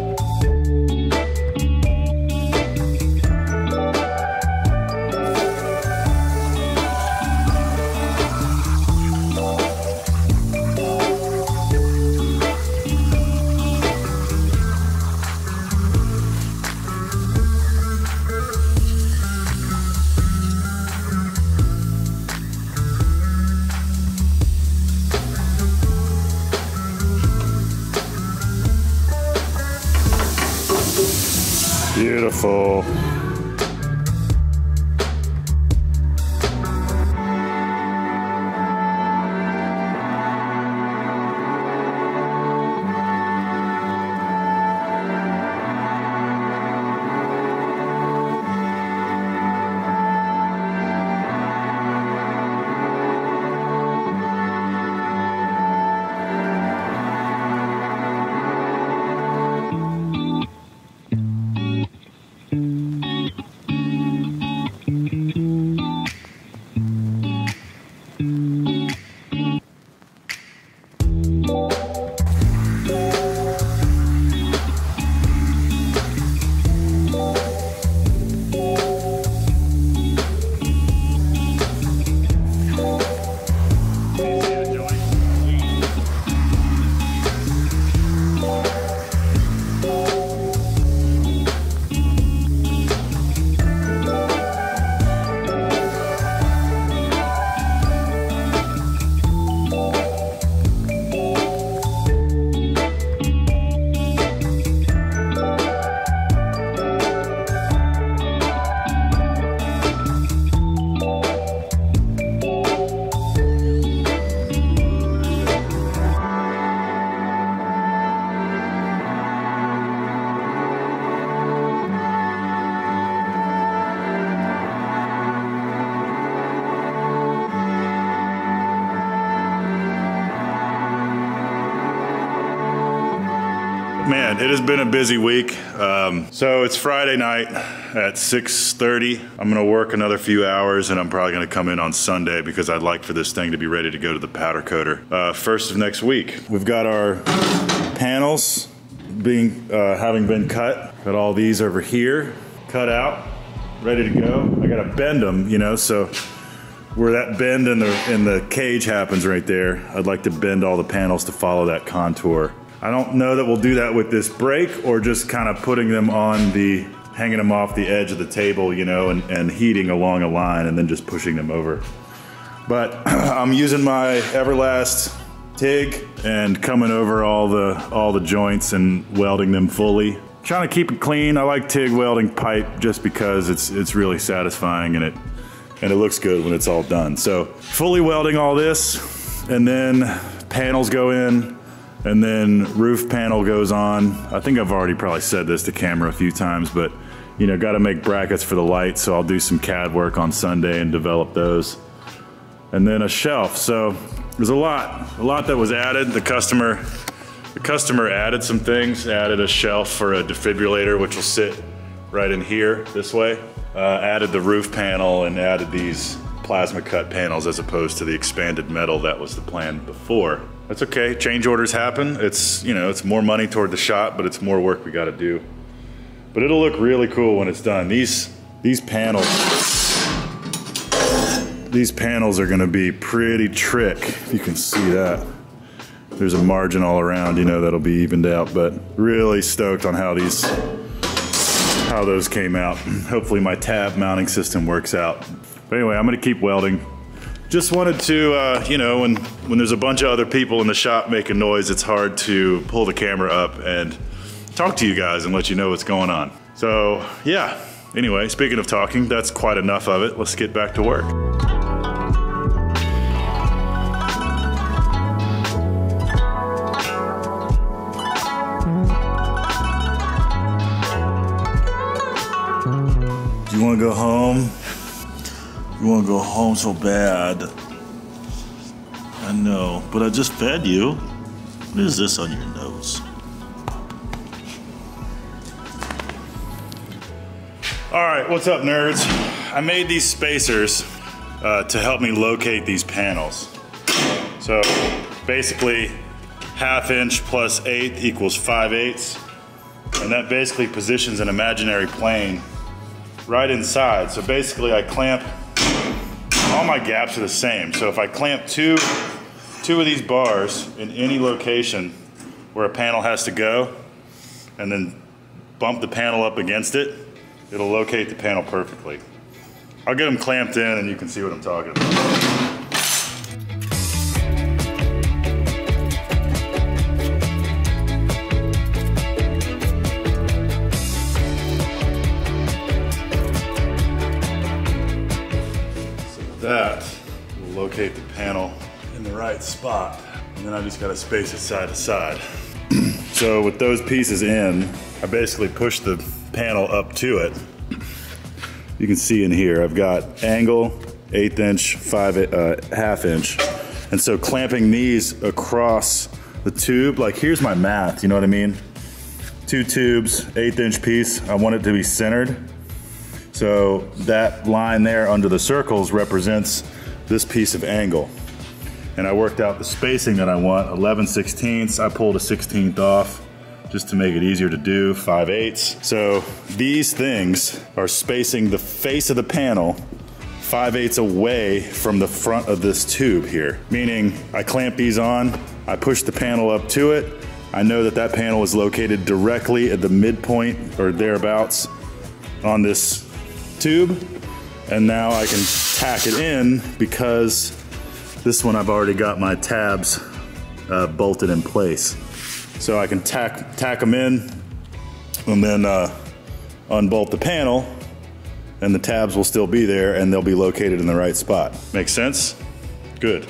It has been a busy week. Um, so it's Friday night at 6:30. I'm gonna work another few hours, and I'm probably gonna come in on Sunday because I'd like for this thing to be ready to go to the powder coater uh, first of next week. We've got our panels being uh, having been cut. Got all these over here cut out, ready to go. I gotta bend them, you know, so where that bend in the in the cage happens right there, I'd like to bend all the panels to follow that contour. I don't know that we'll do that with this brake or just kind of putting them on the, hanging them off the edge of the table, you know, and, and heating along a line and then just pushing them over. But I'm using my Everlast TIG and coming over all the, all the joints and welding them fully. Trying to keep it clean. I like TIG welding pipe just because it's, it's really satisfying and it, and it looks good when it's all done. So fully welding all this and then panels go in and then roof panel goes on. I think I've already probably said this to camera a few times, but you know, got to make brackets for the lights. So I'll do some CAD work on Sunday and develop those. And then a shelf. So there's a lot, a lot that was added. The customer, the customer added some things, added a shelf for a defibrillator, which will sit right in here this way. Uh, added the roof panel and added these plasma cut panels as opposed to the expanded metal that was the plan before. That's okay, change orders happen. It's, you know, it's more money toward the shop, but it's more work we gotta do. But it'll look really cool when it's done. These, these panels, these panels are gonna be pretty trick. You can see that. There's a margin all around, you know, that'll be evened out, but really stoked on how these, how those came out. Hopefully my tab mounting system works out. But anyway, I'm gonna keep welding. Just wanted to, uh, you know, when, when there's a bunch of other people in the shop making noise, it's hard to pull the camera up and talk to you guys and let you know what's going on. So yeah, anyway, speaking of talking, that's quite enough of it. Let's get back to work. Do you want to go home? You want to go home so bad. I know, but I just fed you. What is this on your nose? All right, what's up, nerds? I made these spacers uh, to help me locate these panels. So basically, half inch plus eighth equals five eighths. And that basically positions an imaginary plane right inside. So basically I clamp, all my gaps are the same. So if I clamp two, two of these bars in any location where a panel has to go, and then bump the panel up against it, it'll locate the panel perfectly. I'll get them clamped in and you can see what I'm talking about. Spot. And then I just gotta space it side to side. so with those pieces in, I basically push the panel up to it. You can see in here, I've got angle, eighth inch, five, uh, half inch. And so clamping these across the tube, like here's my math, you know what I mean? Two tubes, eighth inch piece, I want it to be centered. So that line there under the circles represents this piece of angle. And I worked out the spacing that I want, 11 sixteenths. I pulled a 16th off just to make it easier to do, 5 eighths. So these things are spacing the face of the panel 5 eighths away from the front of this tube here. Meaning I clamp these on, I push the panel up to it. I know that that panel is located directly at the midpoint or thereabouts on this tube. And now I can tack it in because this one I've already got my tabs uh, bolted in place. So I can tack, tack them in and then uh, unbolt the panel and the tabs will still be there and they'll be located in the right spot. Make sense? Good.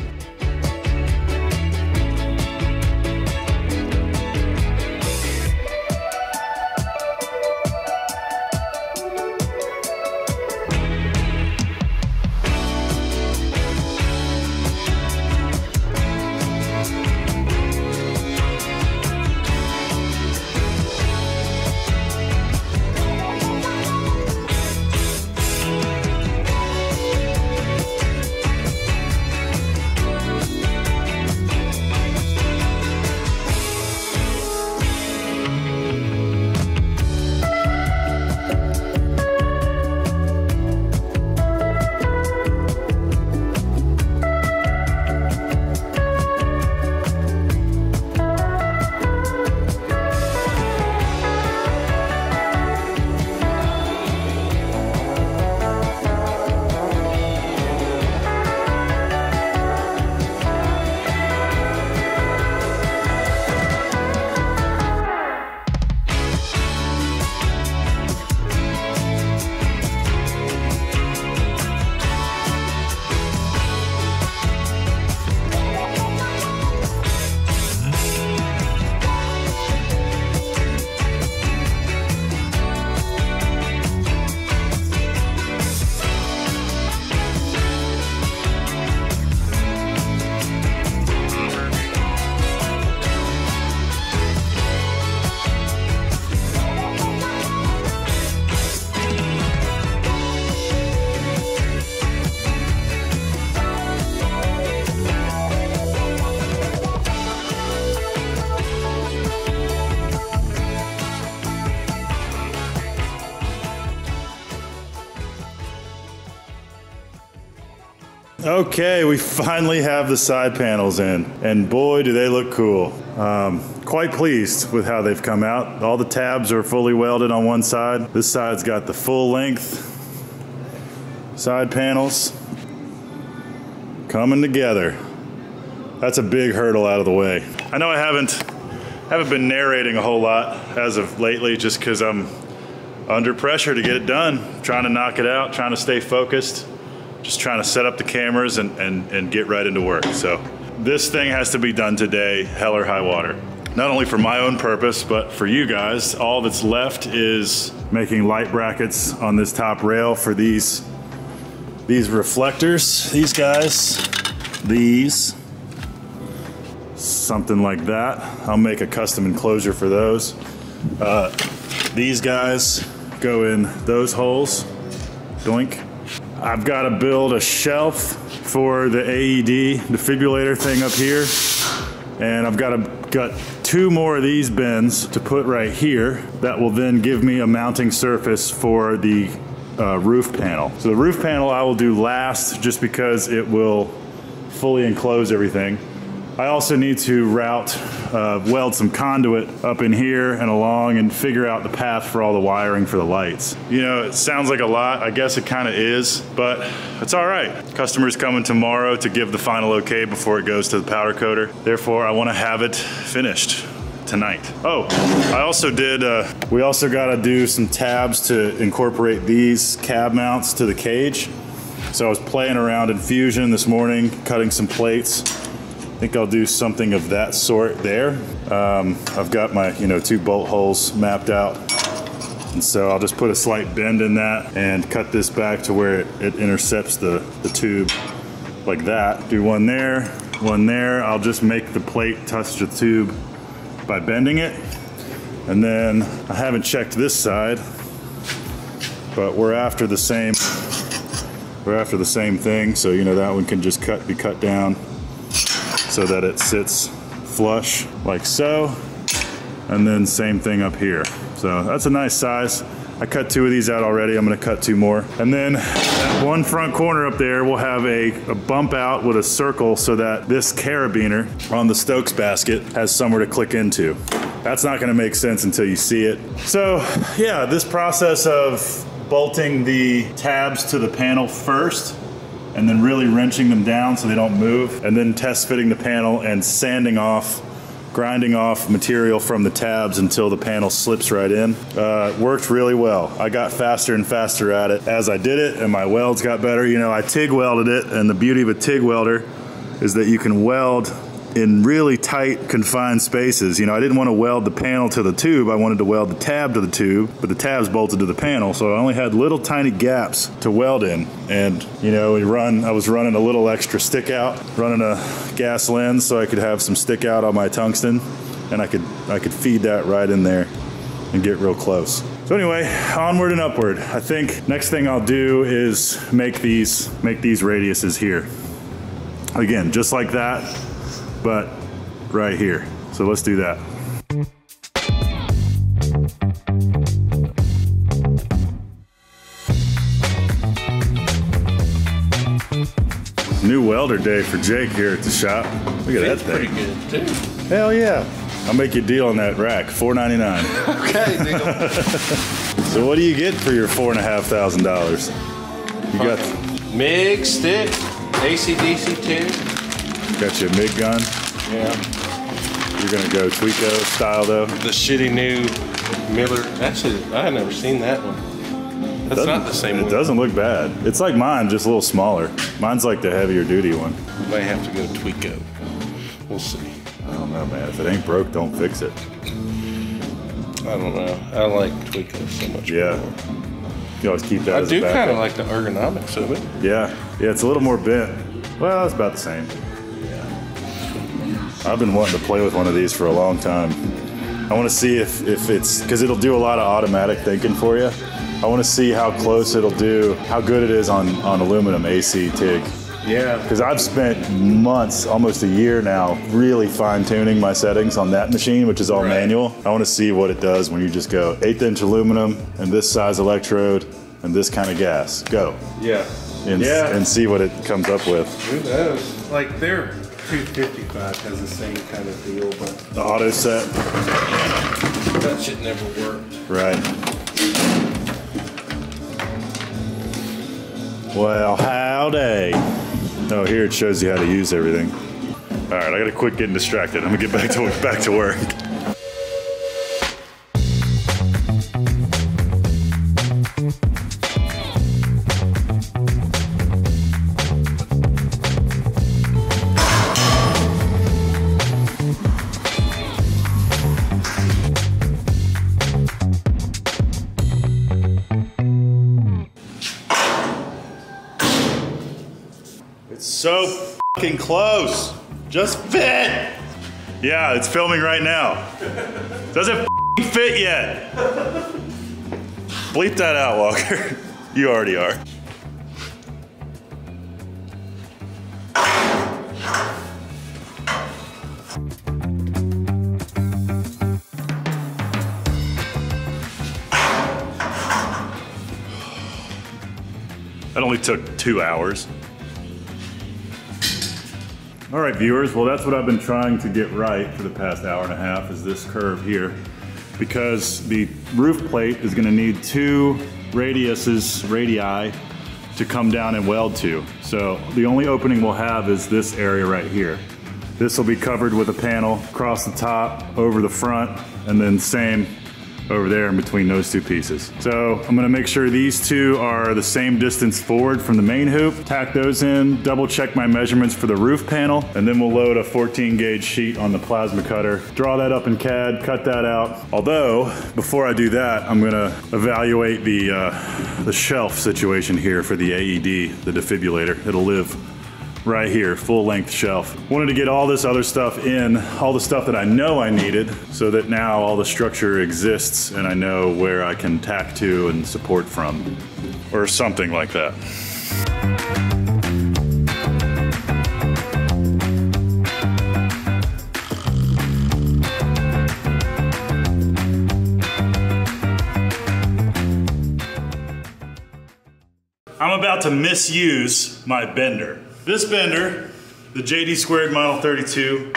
Okay, we finally have the side panels in, and boy, do they look cool. Um, quite pleased with how they've come out. All the tabs are fully welded on one side. This side's got the full length side panels coming together. That's a big hurdle out of the way. I know I haven't haven't been narrating a whole lot as of lately just because I'm under pressure to get it done, trying to knock it out, trying to stay focused, just trying to set up the cameras and, and, and get right into work. So this thing has to be done today, hell or high water. Not only for my own purpose, but for you guys. All that's left is making light brackets on this top rail for these, these reflectors, these guys, these, something like that. I'll make a custom enclosure for those. Uh, these guys go in those holes. Doink. I've got to build a shelf for the AED defibrillator thing up here. And I've got to got two more of these bins to put right here. That will then give me a mounting surface for the uh, roof panel. So the roof panel I will do last just because it will fully enclose everything. I also need to route, uh, weld some conduit up in here and along and figure out the path for all the wiring for the lights. You know, it sounds like a lot. I guess it kind of is, but it's all right. Customer's coming tomorrow to give the final okay before it goes to the powder coater. Therefore, I want to have it finished tonight. Oh, I also did, uh, we also got to do some tabs to incorporate these cab mounts to the cage. So I was playing around in Fusion this morning, cutting some plates think I'll do something of that sort there. Um, I've got my, you know, two bolt holes mapped out. And so I'll just put a slight bend in that and cut this back to where it, it intercepts the, the tube like that. Do one there, one there. I'll just make the plate touch the tube by bending it. And then I haven't checked this side, but we're after the same, we're after the same thing. So, you know, that one can just cut, be cut down so that it sits flush like so. And then same thing up here. So that's a nice size. I cut two of these out already. I'm gonna cut two more. And then one front corner up there will have a, a, bump out with a circle so that this carabiner on the Stokes basket has somewhere to click into. That's not gonna make sense until you see it. So yeah, this process of bolting the tabs to the panel first and then really wrenching them down so they don't move, and then test fitting the panel and sanding off, grinding off material from the tabs until the panel slips right in. Uh, worked really well. I got faster and faster at it as I did it, and my welds got better. You know, I TIG welded it, and the beauty of a TIG welder is that you can weld in really tight confined spaces. You know, I didn't want to weld the panel to the tube. I wanted to weld the tab to the tube, but the tab's bolted to the panel. So I only had little tiny gaps to weld in. And, you know, we run, I was running a little extra stick out, running a gas lens so I could have some stick out on my tungsten and I could, I could feed that right in there and get real close. So anyway, onward and upward. I think next thing I'll do is make these, make these radiuses here. Again, just like that, but right here. So let's do that. New welder day for Jake here at the shop. Look at that thing. pretty good too. Hell yeah. I'll make you a deal on that rack, four ninety nine. Okay, deal. So what do you get for your four and a half thousand dollars? You got MIG stick, ACDC TIG. Got your MIG gun. Yeah. You're gonna go Tweco style though. The shitty new Miller. Actually, I had never seen that one. That's not the same It one. doesn't look bad. It's like mine, just a little smaller. Mine's like the heavier duty one. We may have to go Tweco. We'll see. I don't know, man. If it ain't broke, don't fix it. I don't know. I like Tweco so much. Yeah. more. You always keep that I as do a kind of like the ergonomics of it. Yeah, yeah. It's a little more bent. Well, it's about the same. I've been wanting to play with one of these for a long time. I want to see if if it's because it'll do a lot of automatic thinking for you. I want to see how close it'll do, how good it is on on aluminum AC TIG. Yeah. Because I've spent months, almost a year now, really fine tuning my settings on that machine, which is all Right. manual. I want to see what it does when you just go eighth inch aluminum and this size electrode and this kind of gas. Go. Yeah. and, Yeah. and see what it comes up with. Who knows? Like their 255 has the same kind of deal, but The auto set, that shit never worked. right. Well, howdy. Oh, here it shows you how to use everything. All right, I gotta quit getting distracted. I'm gonna get back to back to work. Close. Just fit. Yeah, it's filming right now. Doesn't fit yet. Bleep that out, Walker. You already are. That only took two hours. All right, viewers, well, that's what I've been trying to get right for the past hour and a half is this curve here. Because the roof plate is gonna need two radiuses, radii, to come down and weld to. So the only opening we'll have is this area right here. This will be covered with a panel across the top, over the front, and then same over there in between those two pieces. So I'm gonna make sure these two are the same distance forward from the main hoop, tack those in, double check my measurements for the roof panel, and then we'll load a 14 gauge sheet on the plasma cutter, draw that up in CAD, cut that out. Although, before I do that, I'm gonna evaluate the, uh, the shelf situation here for the AED, the defibrillator. It'll live right here, full length shelf. Wanted to get all this other stuff in, all the stuff that I know I needed, so that now all the structure exists and I know where I can tack to and support from, or something like that. I'm about to misuse my bender. This bender, the JD squared model 32,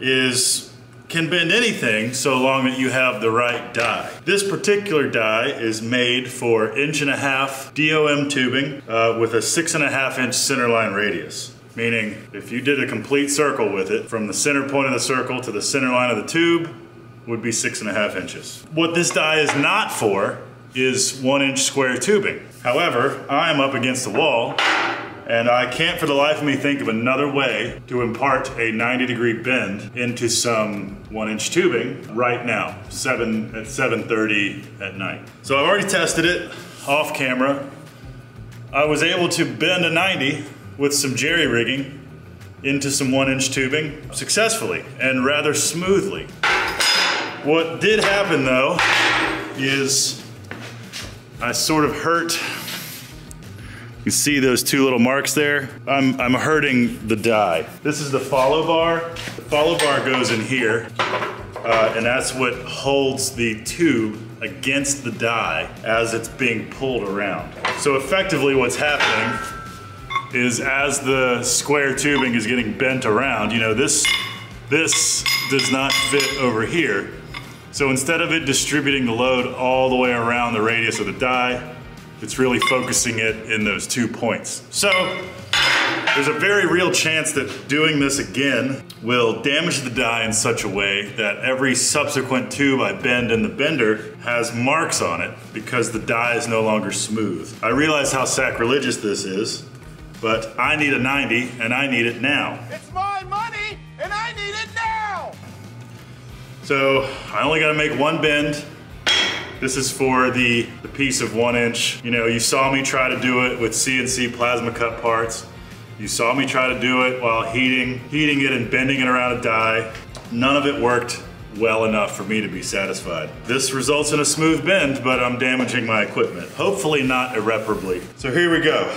is can bend anything so long that you have the right die. This particular die is made for inch and a half DOM tubing uh, with a six and a half inch centerline radius. Meaning, if you did a complete circle with it, from the center point of the circle to the center line of the tube, would be six and a half inches. What this die is not for is one inch square tubing. However, I am up against the wall and I can't for the life of me think of another way to impart a 90 degree bend into some one inch tubing right now, seven at 7.30 at night. So I've already tested it off camera. I was able to bend a 90 with some jerry rigging into some one inch tubing successfully and rather smoothly. What did happen though is I sort of hurt. You see those two little marks there? I'm, I'm hurting the die. This is the follow bar. The follow bar goes in here, uh, and that's what holds the tube against the die as it's being pulled around. So effectively what's happening is as the square tubing is getting bent around, you know, this, this does not fit over here. So instead of it distributing the load all the way around the radius of the die, it's really focusing it in those two points. So there's a very real chance that doing this again will damage the die in such a way that every subsequent tube I bend in the bender has marks on it because the die is no longer smooth. I realize how sacrilegious this is, but I need a 90 and I need it now. It's my money, and I need it now! So I only gotta make one bend. This is for the, the piece of one inch. You know, you saw me try to do it with CNC plasma cut parts. You saw me try to do it while heating, heating it and bending it around a die. None of it worked well enough for me to be satisfied. This results in a smooth bend, but I'm damaging my equipment. Hopefully not irreparably. So here we go.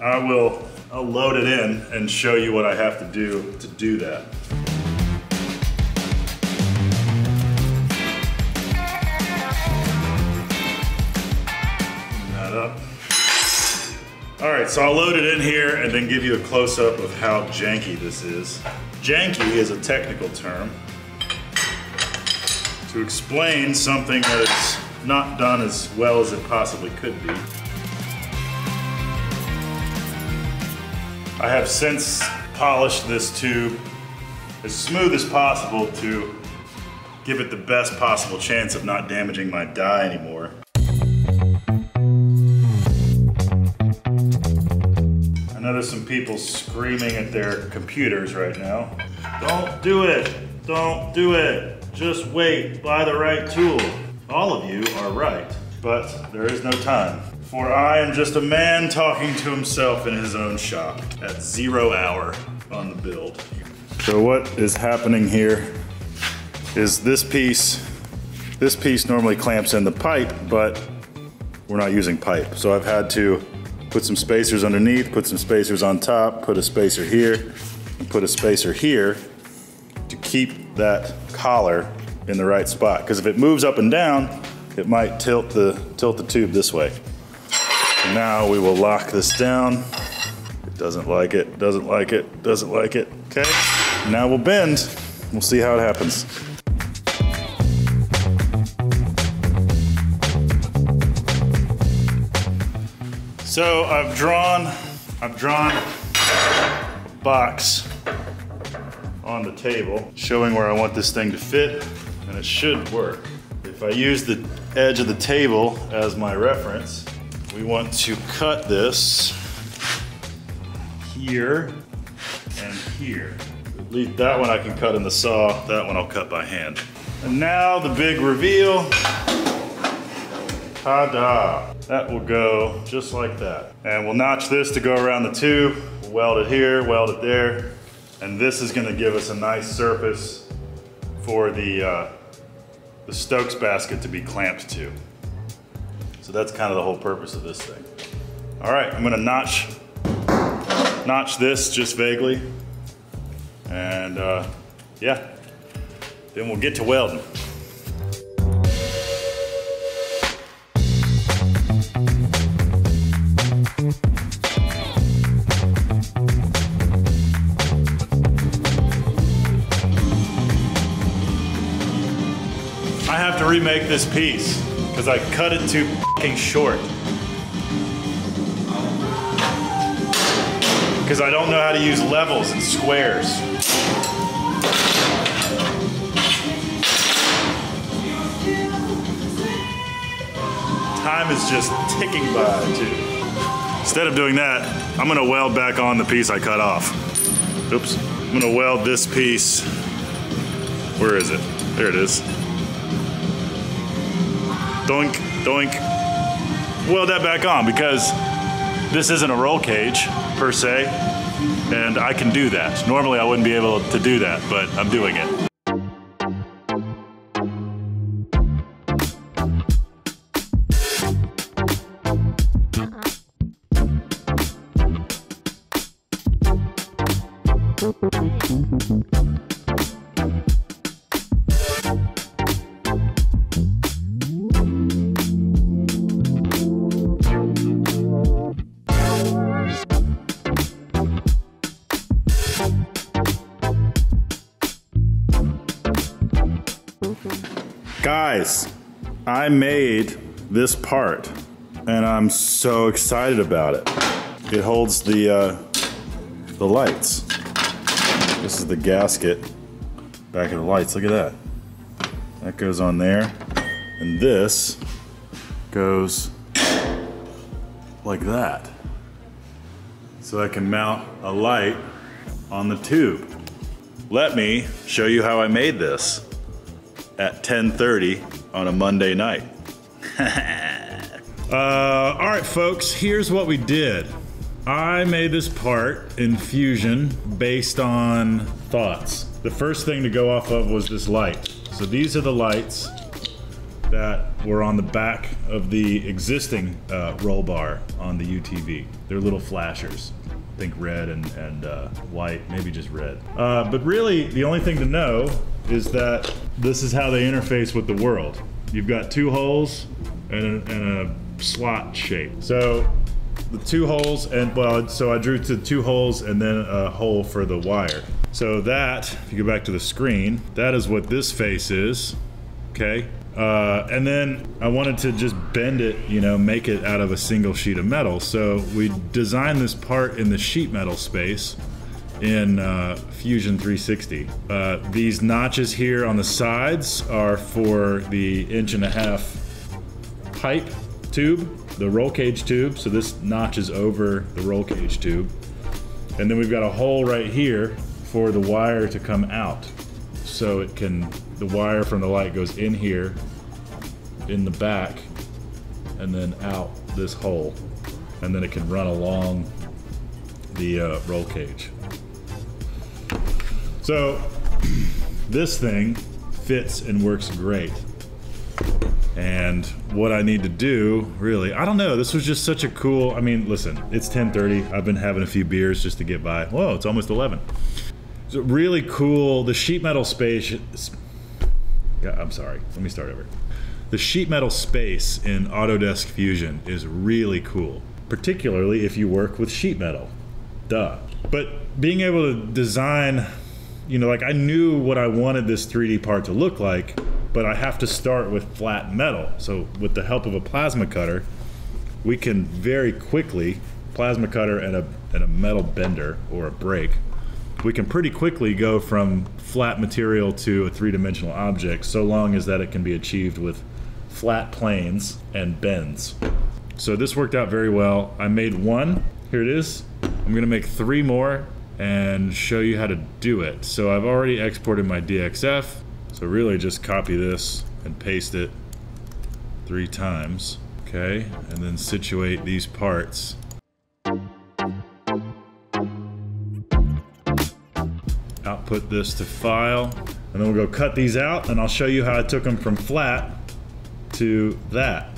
I will, I'll load it in and show you what I have to do to do that. All right, so I'll load it in here and then give you a close-up of how janky this is. Janky is a technical term to explain something that is not done as well as it possibly could be. I have since polished this tube as smooth as possible to give it the best possible chance of not damaging my die anymore. There's some people screaming at their computers right now. Don't do it! Don't do it! Just wait, buy the right tool. All of you are right, but there is no time. For I am just a man talking to himself in his own shop at zero hour on the build. So what is happening here is this piece, this piece normally clamps in the pipe, but we're not using pipe. So I've had to put some spacers underneath, put some spacers on top, put a spacer here, and put a spacer here to keep that collar in the right spot. Because if it moves up and down, it might tilt the, tilt the tube this way. So now we will lock this down. It doesn't like it, doesn't like it, doesn't like it. Okay, now we'll bend. We'll see how it happens. So I've drawn, I've drawn a box on the table showing where I want this thing to fit and it should work. If I use the edge of the table as my reference, we want to cut this here and here. At least that one I can cut in the saw, that one I'll cut by hand. And now the big reveal. Ta-da! That will go just like that. And we'll notch this to go around the tube, weld it here, weld it there, and this is gonna give us a nice surface for the, uh, the Stokes basket to be clamped to. So that's kind of the whole purpose of this thing. All right, I'm gonna notch, notch this just vaguely. And uh, yeah, then we'll get to welding. Remake this piece because I cut it too fucking short. Because I don't know how to use levels and squares. Time is just ticking by too. Instead of doing that, I'm gonna weld back on the piece I cut off. Oops. I'm gonna weld this piece. Where is it? There it is. Doink, doink. Weld that back on because this isn't a roll cage per se, and I can do that. Normally I wouldn't be able to do that, but I'm doing it. I made this part and I'm so excited about it. It holds the uh, the lights. This is the gasket back of the lights. Look at that. That goes on there. And this goes like that. So I can mount a light on the tube. Let me show you how I made this at 10:30 on a Monday night. uh, all right, folks. Here's what we did. I made this part in Fusion based on thoughts. The first thing to go off of was this light. So these are the lights that were on the back of the existing uh, roll bar on the UTV. They're little flashers. I think red and, and uh, white, maybe just red. Uh, but really, the only thing to know is that this is how they interface with the world. You've got two holes and a, and a slot shape. So the two holes and well, so I drew to two holes and then a hole for the wire. So that, if you go back to the screen, that is what this face is. Okay. Uh, and then I wanted to just bend it, you know, make it out of a single sheet of metal. So we designed this part in the sheet metal space in uh, Fusion 360. Uh, these notches here on the sides are for the inch and a half pipe tube, the roll cage tube. So this notches over the roll cage tube. And then we've got a hole right here for the wire to come out. So it can, the wire from the light goes in here, in the back, and then out this hole. And then it can run along the uh, roll cage. So this thing fits and works great. And what I need to do, really, I don't know. This was just such a cool. I mean, listen, it's 10:30. I've been having a few beers just to get by. Whoa, it's almost 11. So really cool. The sheet metal space. Yeah, I'm sorry. Let me start over. The sheet metal space in Autodesk Fusion is really cool, particularly if you work with sheet metal. Duh. But being able to design, you know, like I knew what I wanted this 3D part to look like, but I have to start with flat metal. So with the help of a plasma cutter, we can very quickly, plasma cutter and a, and a metal bender or a brake, we can pretty quickly go from flat material to a three-dimensional object so long as that it can be achieved with flat planes and bends. So this worked out very well. I made one, here it is. I'm gonna make three more and show you how to do it. So I've already exported my DXF. So really just copy this and paste it three times. Okay, and then situate these parts. Output this to file, and then we'll go cut these out and I'll show you how I took them from flat to that.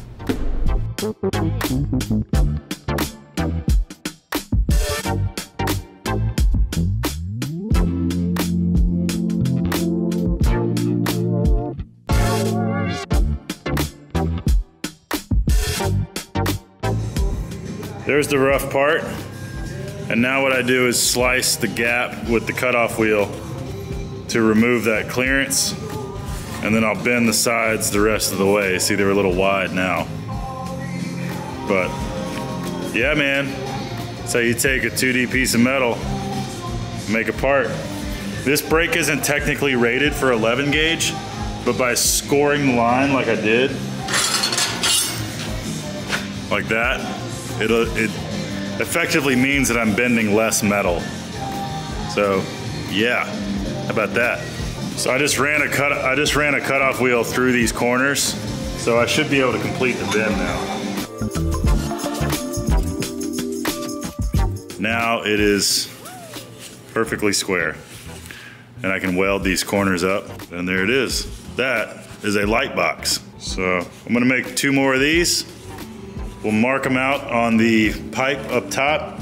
There's the rough part. And now what I do is slice the gap with the cutoff wheel to remove that clearance. And then I'll bend the sides the rest of the way. See, they're a little wide now. But yeah, man. How you take a 2D piece of metal, make a part. This brake isn't technically rated for 11 gauge, but by scoring the line like I did, like that, it, uh, it effectively means that I'm bending less metal. So, yeah, how about that? So I just ran a cut. I just ran a cutoff wheel through these corners, so I should be able to complete the bend now. Now it is perfectly square, and I can weld these corners up, and there it is. That is a light box. So I'm gonna make two more of these. We'll mark them out on the pipe up top.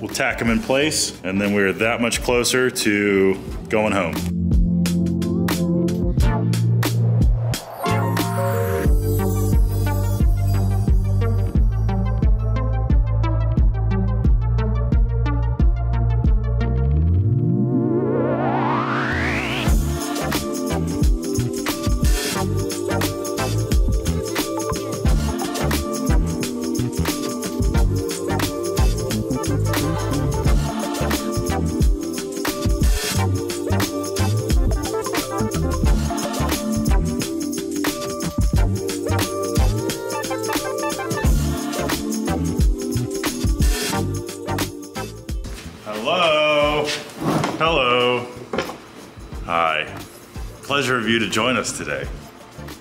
We'll tack them in place, and then we're that much closer to going home. Us today.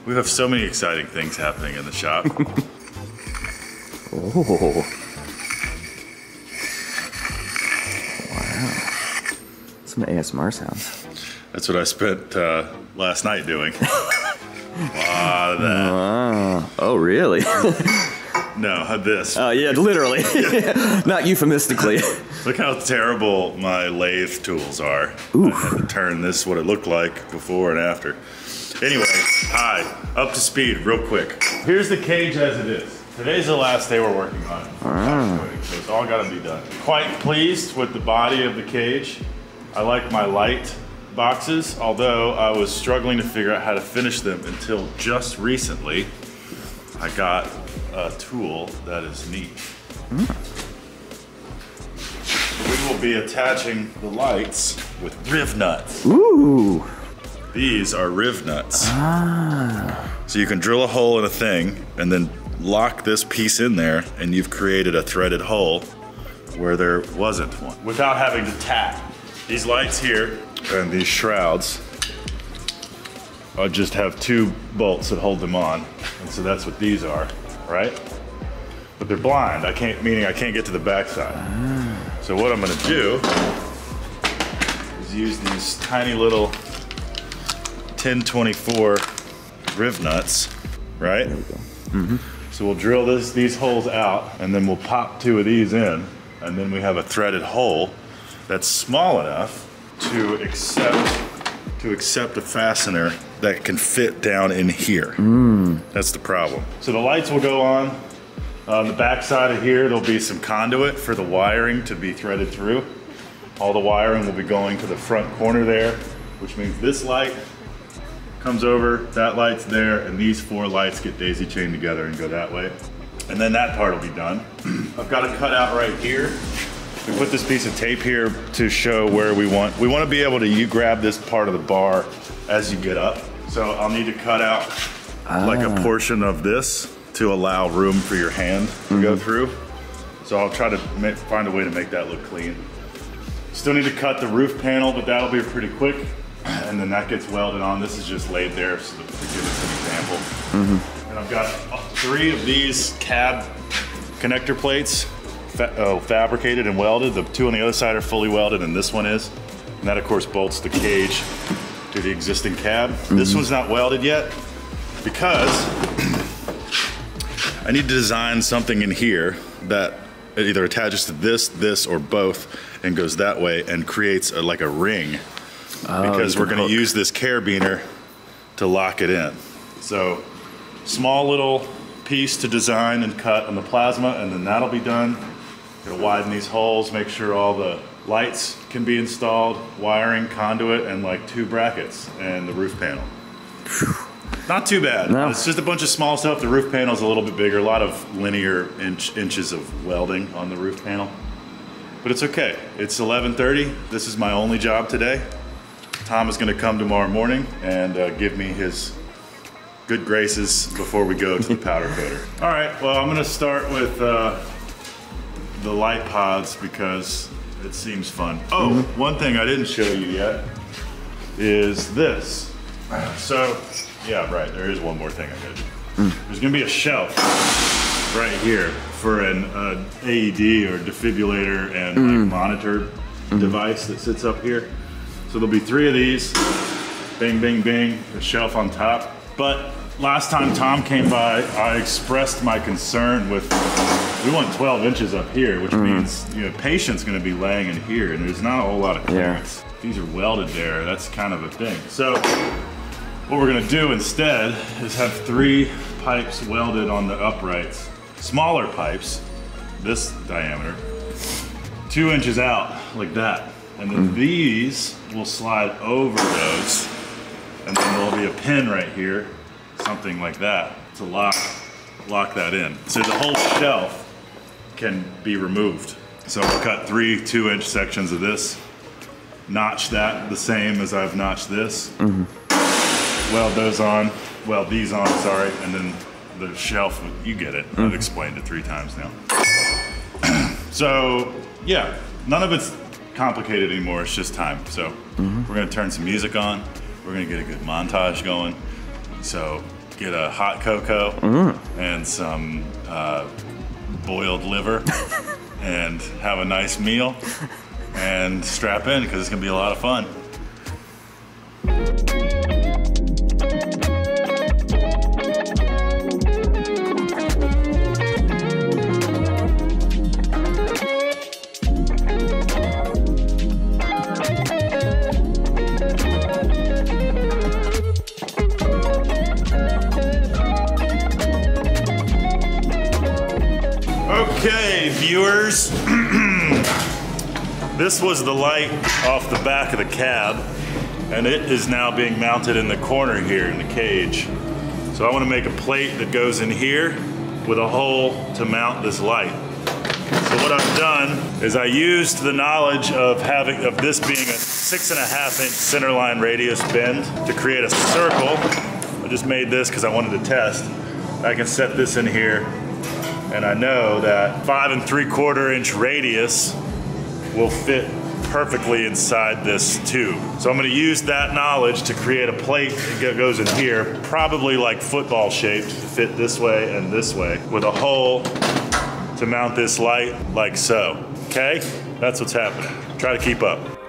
We have so many exciting things happening in the shop. Oh. Wow. Some ASMR sounds. That's what I spent uh, last night doing. A lot of that. Ah. Oh, really? No, this. Oh, yeah, literally. Not euphemistically. Look how terrible my lathe tools are. I had to turn this what it looked like before and after. Anyway, hi, up to speed real quick. Here's the cage as it is. Today's the last day we're working on it. Mm. So it's all got to be done. Quite pleased with the body of the cage. I like my light boxes, although I was struggling to figure out how to finish them until just recently. I got a tool that is neat. Mm. We will be attaching the lights with riv nuts. Ooh. These are riv nuts. Ah. So you can drill a hole in a thing and then lock this piece in there and you've created a threaded hole where there wasn't one without having to tap. These lights here and these shrouds I just have two bolts that hold them on. And so that's what these are, right? But they're blind. I can't, meaning I can't get to the backside. So what I'm gonna do is use these tiny little 1024 riv nuts, right? Mm-hmm. So we'll drill this, these holes out and then we'll pop two of these in and then we have a threaded hole that's small enough to accept to accept a fastener that can fit down in here. That's the problem. So the lights will go on. On the back side of here, there'll be some conduit for the wiring to be threaded through. All the wiring will be going to the front corner there, which means this light comes over, that light's there, and these four lights get daisy chained together and go that way. And then that part will be done. I've got a cutout right here. We put this piece of tape here to show where we want. We want to be able to you grab this part of the bar as you get up. So I'll need to cut out like a ah. portion of this to allow room for your hand to go mm-hmm. through. So I'll try to find a way to make that look clean. Still need to cut the roof panel, but that'll be pretty quick. And then that gets welded on. This is just laid there so to, to give us an example. Mm-hmm. And I've got uh, three of these cab connector plates fa- oh, fabricated and welded. The two on the other side are fully welded, and this one is. And that, of course, bolts the cage to the existing cab. This mm-hmm. one's not welded yet because I need to design something in here that it either attaches to this, this, or both, and goes that way and creates a, like a ring. Because we're going to use this carabiner to lock it in. So, small little piece to design and cut on the plasma, and then that'll be done. Gonna widen these holes, make sure all the lights can be installed, wiring, conduit, and like two brackets, and the roof panel. Not too bad. No. It's just a bunch of small stuff. The roof panel's a little bit bigger, a lot of linear inch, inches of welding on the roof panel. But it's okay. It's 11:30. This is my only job today. Tom is going to come tomorrow morning and uh, give me his good graces before we go to the powder coater. All right. Well, I'm going to start with uh, the light pods because it seems fun. Oh, one thing I didn't show you yet is this. So, yeah, right. There is one more thing I did. There's going to be a shelf right here for an uh, AED or defibrillator and like, monitor device that sits up here. So there'll be three of these. Bing, bing, bing. The shelf on top. But last time Tom came by, I expressed my concern with. We want 12 inches up here, which mm-hmm. means you know patient's going to be laying in here, and there's not a whole lot of clearance. These are welded there. That's kind of a thing. So what we're gonna do instead is have three pipes welded on the uprights. Smaller pipes, this diameter, two inches out like that. And then mm. these will slide over those. And then there'll be a pin right here, something like that, to lock, lock that in. So the whole shelf can be removed. So we'll cut three two inch sections of this, notch that the same as I've notched this mm-hmm. weld those on, weld these on, sorry, and then the shelf, you get it. I've mm-hmm. explained it three times now. so, yeah, none of it's complicated anymore, it's just time. So, we're gonna turn some music on, we're gonna get a good montage going. So, get a hot cocoa and some uh, boiled liver and have a nice meal and strap in because it's gonna be a lot of fun. This was the light off the back of the cab, and it is now being mounted in the corner here in the cage. So I want to make a plate that goes in here with a hole to mount this light. So what I've done is I used the knowledge of having of this being a six and a half inch centerline radius bend to create a circle. I just made this because I wanted to test. I can set this in here and I know that five and three quarter inch radius will fit perfectly inside this tube. So I'm gonna use that knowledge to create a plate that goes in here, probably like football shaped, to fit this way and this way, with a hole to mount this light like so. Okay? That's what's happening. Try to keep up.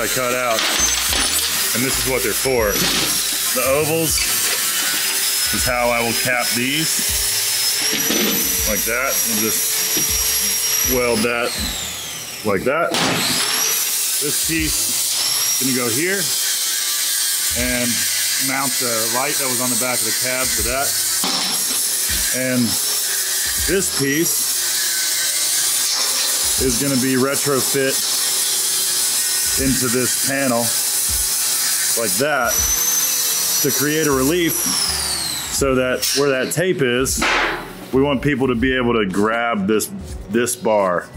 I cut out, and this is what they're for. The ovals is how I will cap these, like that, and just weld that like that. This piece is gonna go here and mount the light that was on the back of the cab to that. And this piece is gonna be retrofit into this panel like that to create a relief so that where that tape is, we want people to be able to grab this this bar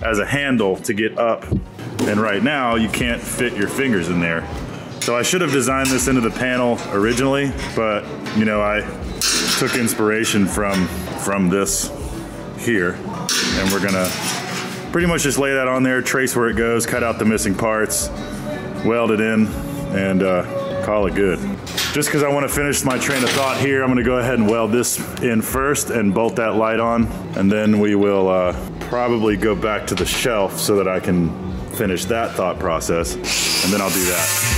as a handle to get up. And right now you can't fit your fingers in there. So I should have designed this into the panel originally, but you know, I took inspiration from from this here and we're gonna pretty much just lay that on there, trace where it goes, cut out the missing parts, weld it in, and uh, call it good. Just because I want to finish my train of thought here, I'm going to go ahead and weld this in first and bolt that light on, and then we will uh, probably go back to the shelf so that I can finish that thought process, and then I'll do that.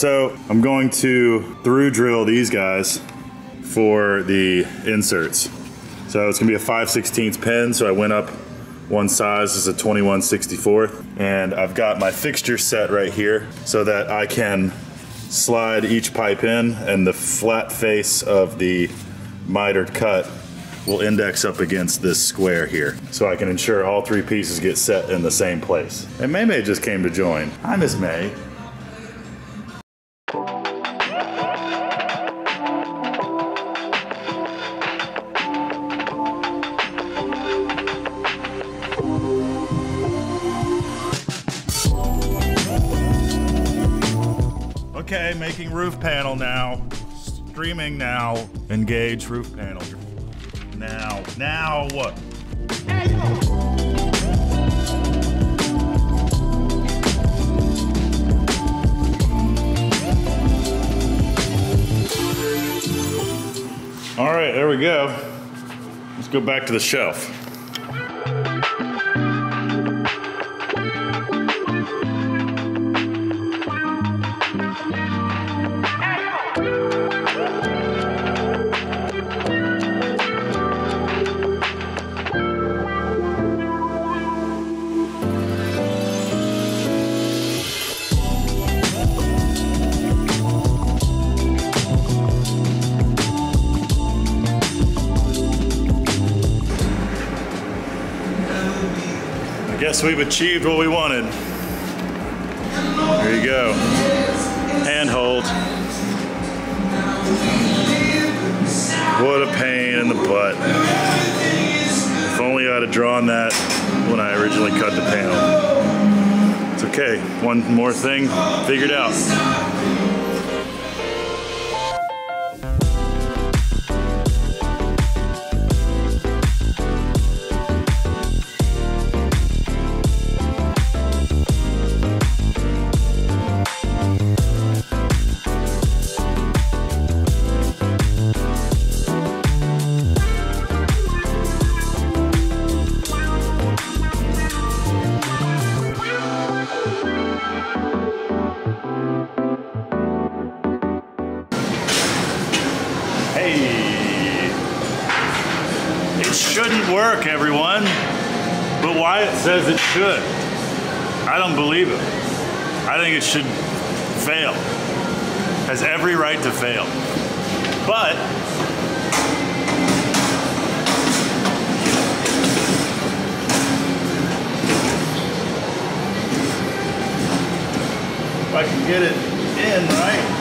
So I'm going to through drill these guys for the inserts. So it's gonna be a 5 16 pin, so I went up one size is a 21 64th, and I've got my fixture set right here so that I can slide each pipe in and the flat face of the mitered cut will index up against this square here. So I can ensure all three pieces get set in the same place. And May May just came to join. Hi, Miss May. Making roof panel now. Streaming now. Engage roof panel. Now. Now. What? All right, there we go. Let's go back to the shelf. We've achieved what we wanted. There you go. Handhold. What a pain in the butt. If only I'd have drawn that when I originally cut the panel. It's okay. One more thing figured out. Should. I don't believe it. I think it should fail. Has every right to fail. But if I can get it in right,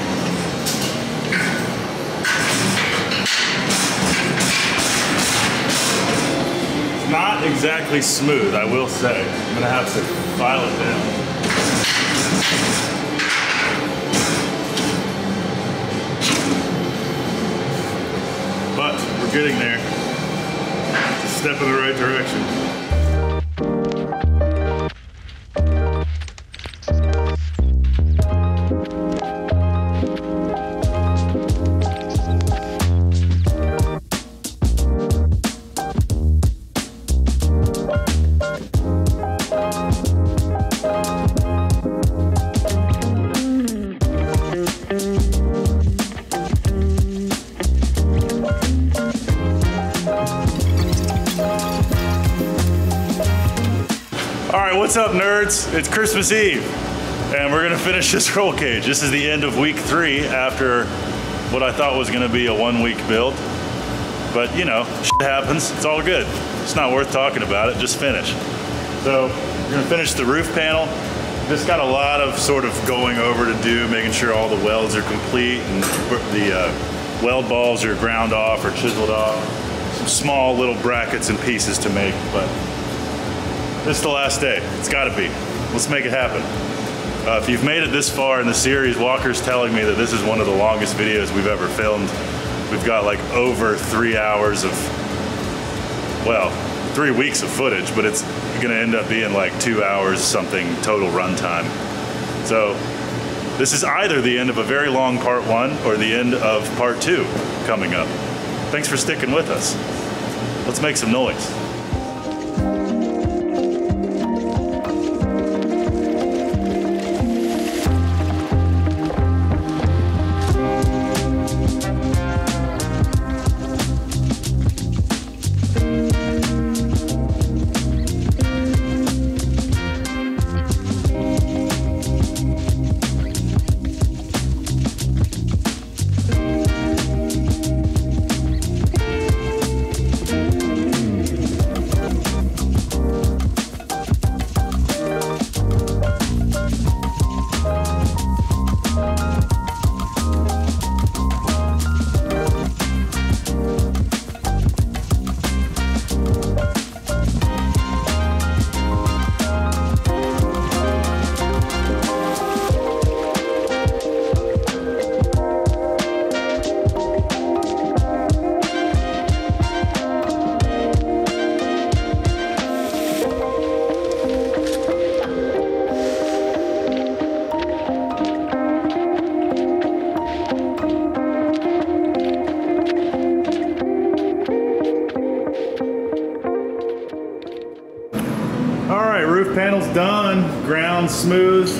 It's not exactly smooth, I will say. I'm gonna have to file it down. It's Christmas Eve, and we're gonna finish this roll cage. This is the end of week three after what I thought was gonna be a one week build. But you know, shit happens. It's all good. It's not worth talking about it. Just finish. So we're gonna finish the roof panel. Just got a lot of sort of going over to do, making sure all the welds are complete and the uh, weld balls are ground off or chiseled off. Some small little brackets and pieces to make, but this is the last day. It's got to be. Let's make it happen. Uh, if you've made it this far in the series, Walker's telling me that this is one of the longest videos we've ever filmed. We've got like over three hours of, well, three weeks of footage, but it's going to end up being like two hours something total runtime. So this is either the end of a very long part one or the end of part two coming up. Thanks for sticking with us. Let's make some noise.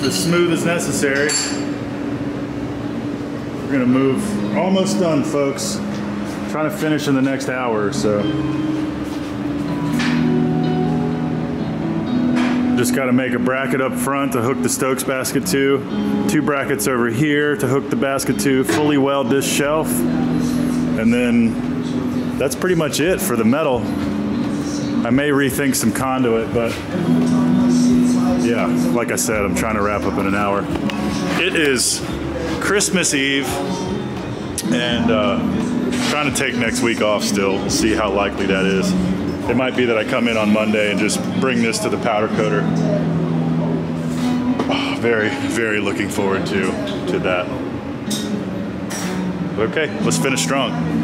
As smooth as necessary. We're gonna move, almost done, folks. Trying to finish in the next hour or so. Just gotta make a bracket up front to hook the Stokes basket to. Two brackets over here to hook the basket to. Fully weld this shelf. And then that's pretty much it for the metal. I may rethink some conduit, but yeah, like I said, I'm trying to wrap up in an hour. It is Christmas Eve, and uh, trying to take next week off still. See how likely that is. It might be that I come in on Monday and just bring this to the powder coater. Oh, very, very looking forward to to that. Okay, let's finish strong.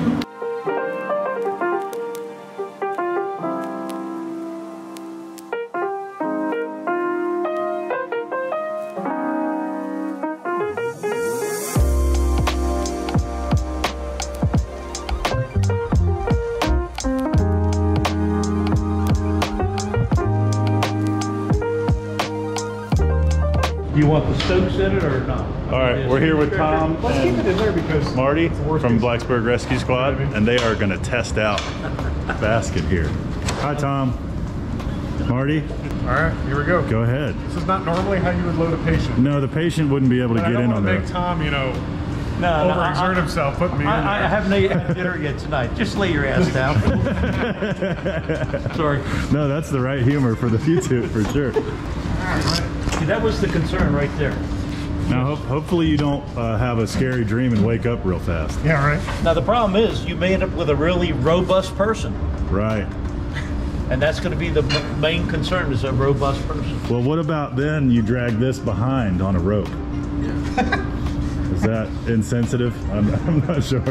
Stokes in it or not? All right, we're here with Tom Let's keep it and in there because Marty it's the worst from. Blacksburg Rescue Squad, and they are going to test out basket here. Hi, Tom. Marty, All right, here we go. go ahead. This is not normally how you would load a patient. No, the patient wouldn't be able to But I get don't in want on to make that. Tom, you know, No, no, I- overexert himself put me in I, I haven't ate- had dinner yet tonight. Just lay your ass down. Sorry. No, that's the right humor for the YouTube for sure. See, that was the concern right there. Now, ho- hopefully, you don't uh, have a scary dream and wake up real fast. Yeah, right. Now the problem is you may end up with a really robust person, Right. and that's going to be the m- main concern is a robust person. Well, what about then you drag this behind on a rope? Is that insensitive? I'm, I'm not sure.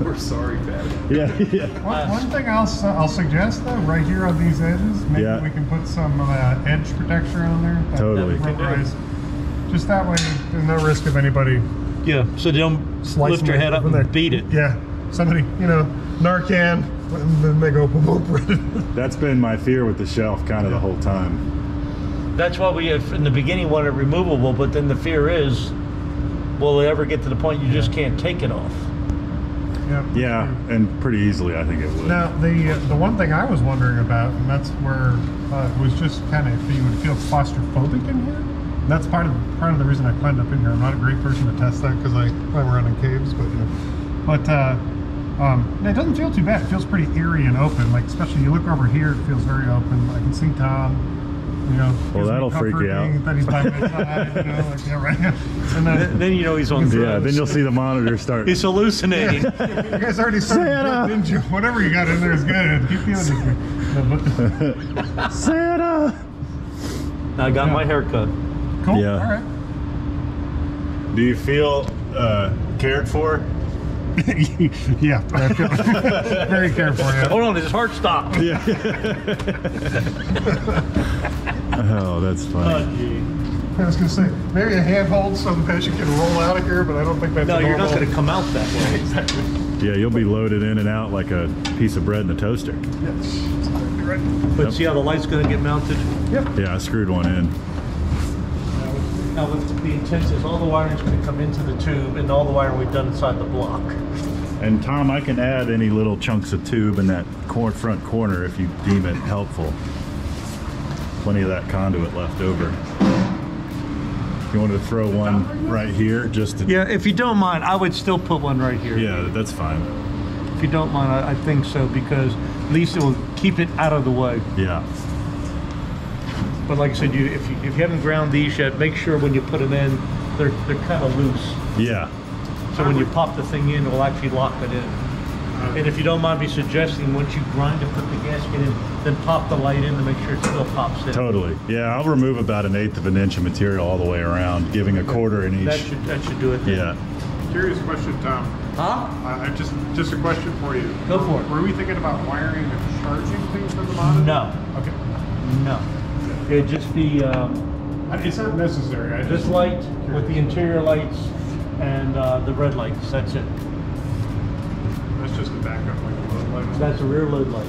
We're sorry, Patty. yeah, yeah. One, one thing I'll, s- I'll suggest though, right here on these edges, maybe Yeah. we can put some uh, edge protector on there. that- Totally. that rubberized. Just that way, there's no risk of anybody Yeah, so don't slicing lift your head up from and there. beat it. Yeah, somebody, you know, Narcan, and then they go boom, boom. That's been my fear with the shelf kind of the whole time. That's why we have, in the beginning wanted it removable, but then the fear is, will it ever get to the point you just can't take it off? yeah. Yeah, and pretty easily, I think it would. Now, the uh, the one thing I was wondering about, and that's where uh, it was just kind of if you would feel claustrophobic in here. And that's part of part of the reason I climbed up in here. I'm not a great person to test that because I climb around in caves, but you know, but uh, um, it doesn't feel too bad. It feels pretty eerie and open. Like especially you look over here, it feels very open. I can see Tom. You know, gives me that'll freak you out. That he's by my side. You know, like, yeah, right. And Then, then then you know he's on drugs. yeah, then you'll see the monitor start. He's hallucinating. you guys already started, Santa. didn't you? Whatever you got in there is good. Keep feeling it. No, but- Santa! I got my haircut. Cool. Yeah. All right. Do you feel uh, cared for? yeah. I feel very careful. Yeah. Hold on, his heart stopped. Oh, that's funny. I was gonna say maybe a handhold so the patient can roll out of here, but I don't think that's No, a you're not going to come out that way. Exactly. Yeah, you'll be loaded in and out like a piece of bread in a toaster. Yes. You're right. But see how the light's going to get mounted? Yep. Yeah, I screwed one in. Now, with the intent is all the wiring's going to come into the tube, and all the wiring we've done inside the block. And Tom, I can add any little chunks of tube in that front corner if you deem it helpful. Plenty of that conduit left over. You wanted to throw one right here just to. Yeah, if you don't mind, I would still put one right here. Yeah, that's fine. If you don't mind, I, I think so because at least it will keep it out of the way. Yeah. But like I said, you if you if you haven't ground these yet, make sure when you put them in, they're they're kind of loose. Yeah. So when you pop the thing in, it will actually lock it in. And if you don't mind me suggesting, once you grind and put the gasket in, then pop the light in to make sure it still pops in. Totally. Yeah, I'll remove about an eighth of an inch of material all the way around, giving a quarter in each. That each. should that should do it. Yeah. Curious question, Tom. Huh? Uh, I just just a question for you. Go for it. Were we thinking about wiring and charging things from the monitor? No. Okay. No. It'd just be uh, It's not necessary. I this just light with the interior lights and uh, the red lights. That's it. That's just a backup, like a load light. That's a rear load light.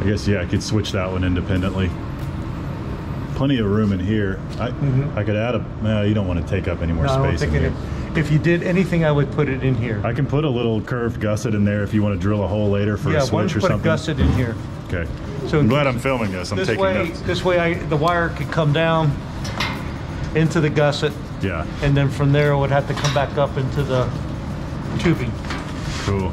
I guess yeah, I could switch that one independently. Plenty of room in here. I mm-hmm. I could add a. No, you don't want to take up any more. No, I don't space in here. it. If you did anything, I would put it in here. I can put a little curved gusset in there if you want to drill a hole later for yeah, a why don't switch you or put a something. gusset in here? Okay. So I'm glad I'm filming this. I'm this taking way, notes. this way, I, the wire could come down into the gusset, Yeah. and then from there it would have to come back up into the tubing. Cool.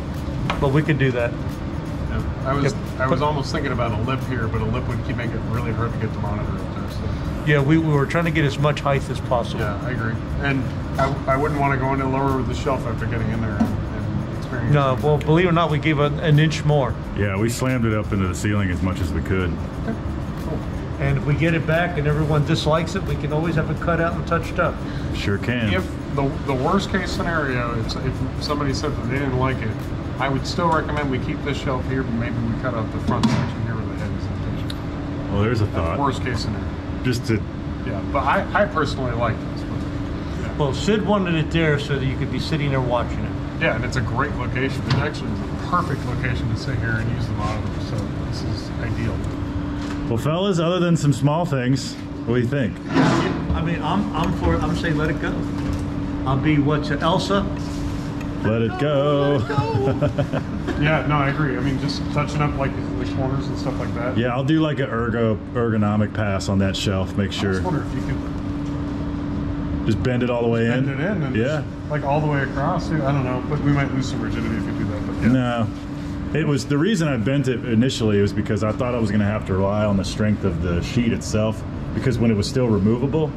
But we could do that. Yeah. I was I was almost thinking about a lip here, but a lip would keep making it really hard to get the monitor up there. So Yeah, we, we were trying to get as much height as possible. yeah, I agree. And I, I wouldn't want to go any lower with the shelf after getting in there and, and experiencing. No, well, believe it or not, we gave an, an inch more. Yeah, we slammed it up into the ceiling as much as we could. And if we get it back and everyone dislikes it, we can always have it cut out and touched up. Sure can. If the the worst case scenario, it's if somebody said that they didn't like it, I would still recommend we keep this shelf here, but maybe we cut out the front section here where the head is attached. well, there's a That's thought. worst case scenario. Just to Yeah, but I, I personally like this. But yeah. Well, Sid wanted it there so that you could be sitting there watching it. yeah, and it's a great location. It actually is a perfect location to sit here and use the monitor. So this is ideal. Well, fellas, other than some small things, what do you think? I mean, I'm, I'm for, I'm saying let it go. I'll be what's it, Elsa? Let it go. Yeah, no, I agree. I mean, just touching up like the corners and stuff like that. Yeah, I'll do like an ergo ergonomic pass on that shelf. Make I sure. just wonder if you could Just bend it all the way bend in. it in and Yeah. just, like all the way across. too. I don't know, but we might lose some rigidity if we do that. But yeah. No. It was the reason I bent it initially was because I thought I was going to have to rely on the strength of the sheet itself because when it was still removable,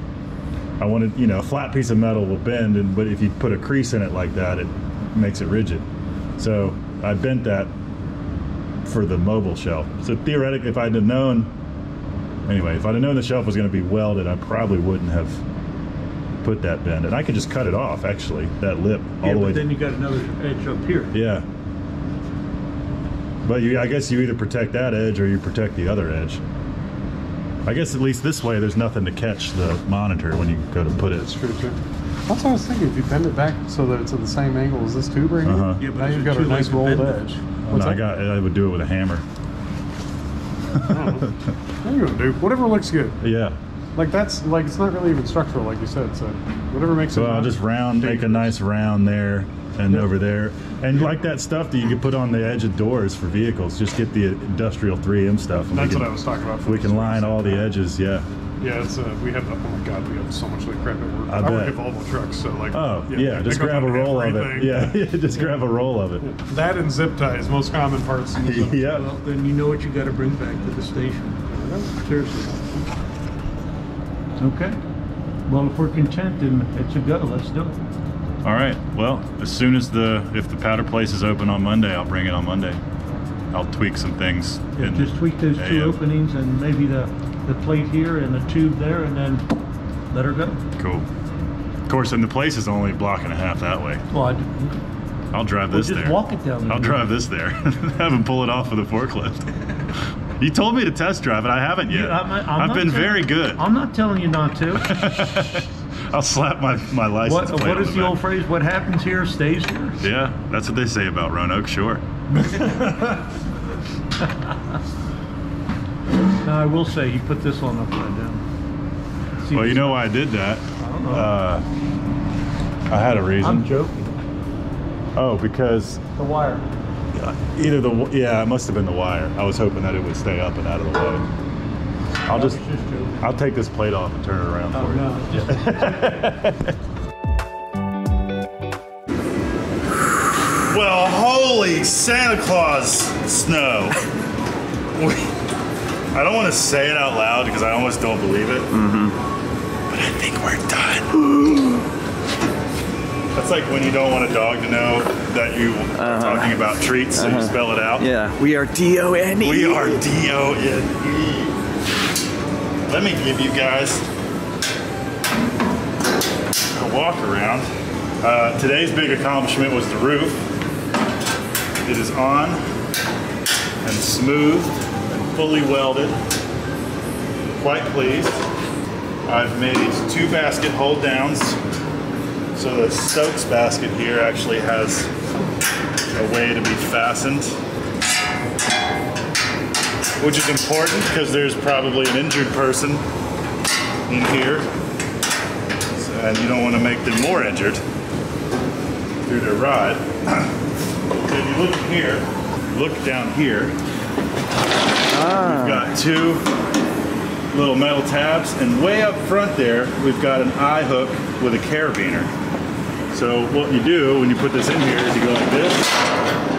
I wanted, you know, a flat piece of metal will bend and but if you put a crease in it like that, it makes it rigid. So, I bent that for the mobile shelf. So theoretically if I'd have known anyway, if I'd have known the shelf was going to be welded, I probably wouldn't have put that bend. And I could just cut it off actually, that lip all Yeah, the way but then you got another edge up here. yeah. But you, I guess you either protect that edge or you protect the other edge. I guess at least this way, there's nothing to catch the monitor when you go to put it. That's it. true. That's what I was thinking. If you bend it back so that it's at the same angle as this tube right here, Uh-huh. Yeah, but now you've got a nice to rolled bend it? edge. No, What's I got. I would do it with a hammer. There you go, dude. Whatever looks good. Yeah. Like that's like it's not really even structural, like you said. So whatever makes So it. I'll just round, make a nice round there and Yeah. over there, and like that stuff that you can put on the edge of doors for vehicles. Just get the industrial 3M stuff. and That's we can, what I was talking about. for We can line all the edges. Yeah. Yeah, it's uh, we have. Oh my god, we have so much like crap at work. I I, work bet. at Volvo trucks, so like. Oh yeah. they just grab a down roll of it. everything. Yeah. just grab a roll of it. That and zip ties, most common parts. in the yeah. Well, then you know what you gotta bring back to the station. Seriously. Okay. Well, if we're content, then it's a go. Let's do it. All right. Well, as soon as the if the powder place is open on Monday, I'll bring it on Monday. I'll tweak some things. Yeah, in just tweak those two openings and maybe the, the plate here and the tube there and then let her go. Cool. Of course, and the place is only a block and a half that way. Well, I, I'll drive well this just there. walk it down there. I'll drive this there. Have him pull it off with a forklift. you told me to test drive it. I haven't yet. I'm- I'm have been very good. I'm not telling you not to. I'll slap my, my license what plate what is the back. old phrase? What happens here stays here. Yeah, that's what they say about Roanoke. Sure. Now, I will say, you put this one upside down. See Well, you know why I did that. I don't know. Uh, I had a reason. I'm joking. Oh, because The wire. Either the yeah, it must have been the wire. I was hoping that it would stay up and out of the way. I'll just Just. I'll take this plate off and turn it around Oh, for you. no, just, Well, holy Santa Claus snow. I don't want to say it out loud because I almost don't believe it. Mm-hmm. But I think we're done. That's like when you don't want a dog to know that you are talking about treats, so you spell it out. Yeah, we are D O N E. We are D-O-N-E. Let me give you guys a walk around. Uh, today's big accomplishment was the roof. It is on and smooth and fully welded. Quite pleased. I've made two basket hold downs. So the Stokes basket here actually has a way to be fastened which is important because there's probably an injured person in here, and you don't want to make them more injured through their ride. So if you look here, look down here, we've got two little metal tabs, and way up front there, we've got an eye hook with a carabiner. So what you do when you put this in here is you go like this,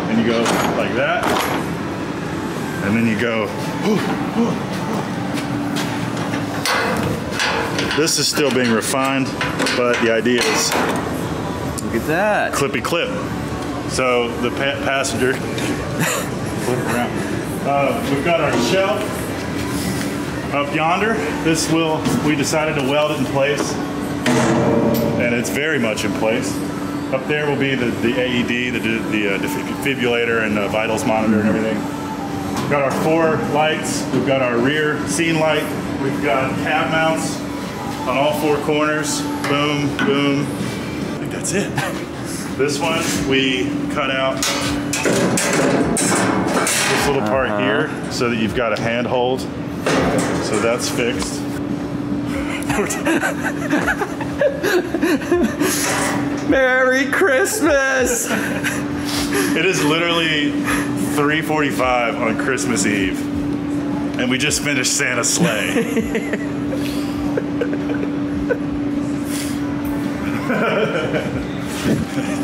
and you go like that, and then you go. This is still being refined, but the idea is Look at that. clippy clip. So the pa- passenger flip around. Uh, we've got our shelf up yonder. This will we decided to weld it in place, and it's very much in place. Up there will be the, the AED, the, the uh, defibrillator, and the vitals monitor and everything. We've got our four lights. We've got our rear scene light. We've got cab mounts on all four corners. Boom, boom. I think that's it. This one we cut out this little part uh-huh. here so that you've got a handhold. So that's fixed. Merry Christmas! It is literally 3:45 on Christmas Eve, and we just finished Santa's sleigh.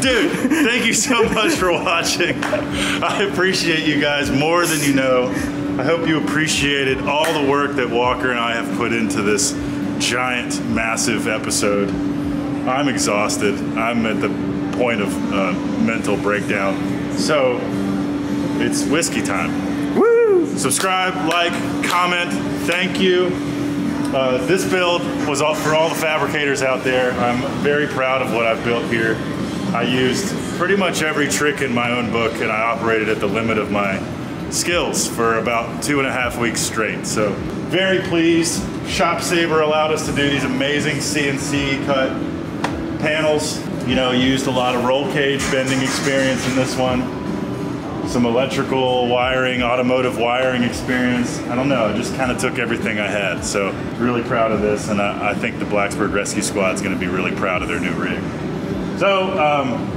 Dude, thank you so much for watching. I appreciate you guys more than you know. I hope you appreciated all the work that Walker and I have put into this giant, massive episode. I'm exhausted. I'm at the point of uh, mental breakdown. So, it's whiskey time. Woo! Subscribe, like, comment. Thank you. Uh, this build was all, for all the fabricators out there. I'm very proud of what I've built here. I used pretty much every trick in my own book and I operated at the limit of my skills for about two and a half weeks straight. So very pleased. Shop Saver allowed us to do these amazing CNC cut panels. You know, used a lot of roll cage bending experience in this one. Some electrical wiring, automotive wiring experience. I don't know, just kind of took everything I had. So really proud of this, and I, I think the Blacksburg Rescue Squad is going to be really proud of their new rig. So um,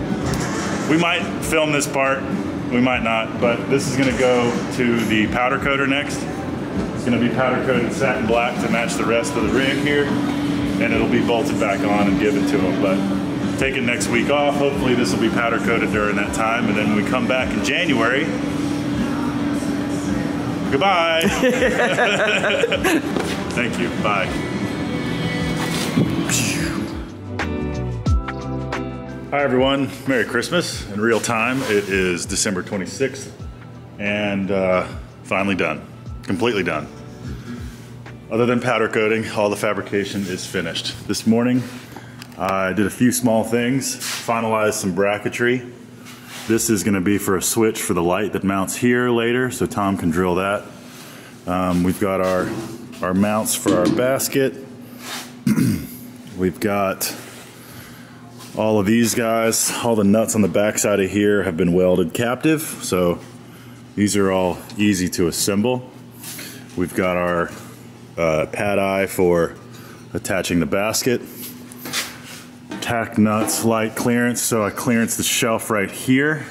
we might film this part, we might not, but this is going to go to the powder coater next. It's going to be powder coated satin black to match the rest of the rig here, and it'll be bolted back on and given to them. But taking next week off. Hopefully this will be powder coated during that time. And then when we come back in January, goodbye. Thank you. Bye. Hi everyone, Merry Christmas in real time. It is December 26th and uh, finally done, completely done. Other than powder coating, all the fabrication is finished. This morning, I did a few small things, finalized some bracketry. This is gonna be for a switch for the light that mounts here later, so Tom can drill that. Um, we've got our, our mounts for our basket. we've got all of these guys, all the nuts on the backside of here have been welded captive, so these are all easy to assemble. We've got our uh, pad eye for attaching the basket. Tack nuts, light clearance, so I clearance the shelf right here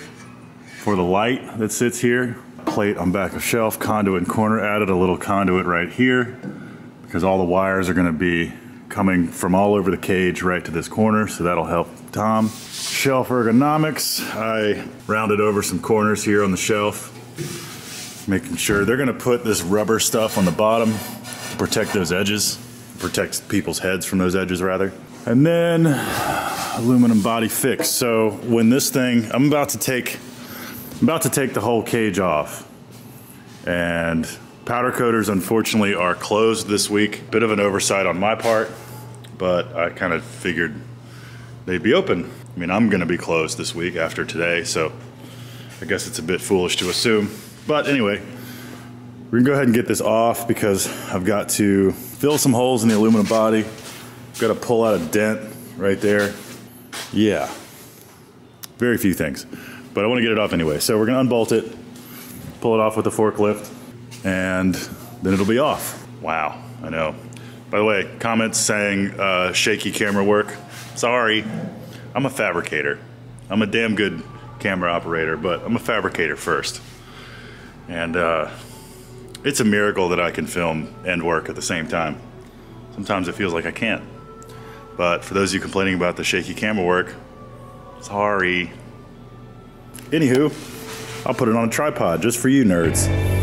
for the light that sits here. Plate on back of shelf, conduit in corner, added a little conduit right here because all the wires are gonna be coming from all over the cage right to this corner, so that'll help Tom. Shelf ergonomics, I rounded over some corners here on the shelf, making sure they're gonna put this rubber stuff on the bottom to protect those edges, protect people's heads from those edges rather. And then aluminum body fix. So when this thing, I'm about to take, I'm about to take the whole cage off. And powder coaters unfortunately are closed this week. Bit of an oversight on my part, but I kind of figured they'd be open. I mean, I'm gonna be closed this week after today, so I guess it's a bit foolish to assume. But anyway, we're gonna go ahead and get this off because I've got to fill some holes in the aluminum body. Got to pull out a dent right there. Yeah, very few things, but I want to get it off anyway. So we're gonna unbolt it, pull it off with the forklift, and then it'll be off. Wow, I know. By the way, comments saying uh, shaky camera work. Sorry, I'm a fabricator. I'm a damn good camera operator, but I'm a fabricator first. And uh, it's a miracle that I can film and work at the same time. Sometimes it feels like I can't. But for those of you complaining about the shaky camera work, sorry. Anywho, I'll put it on a tripod just for you nerds.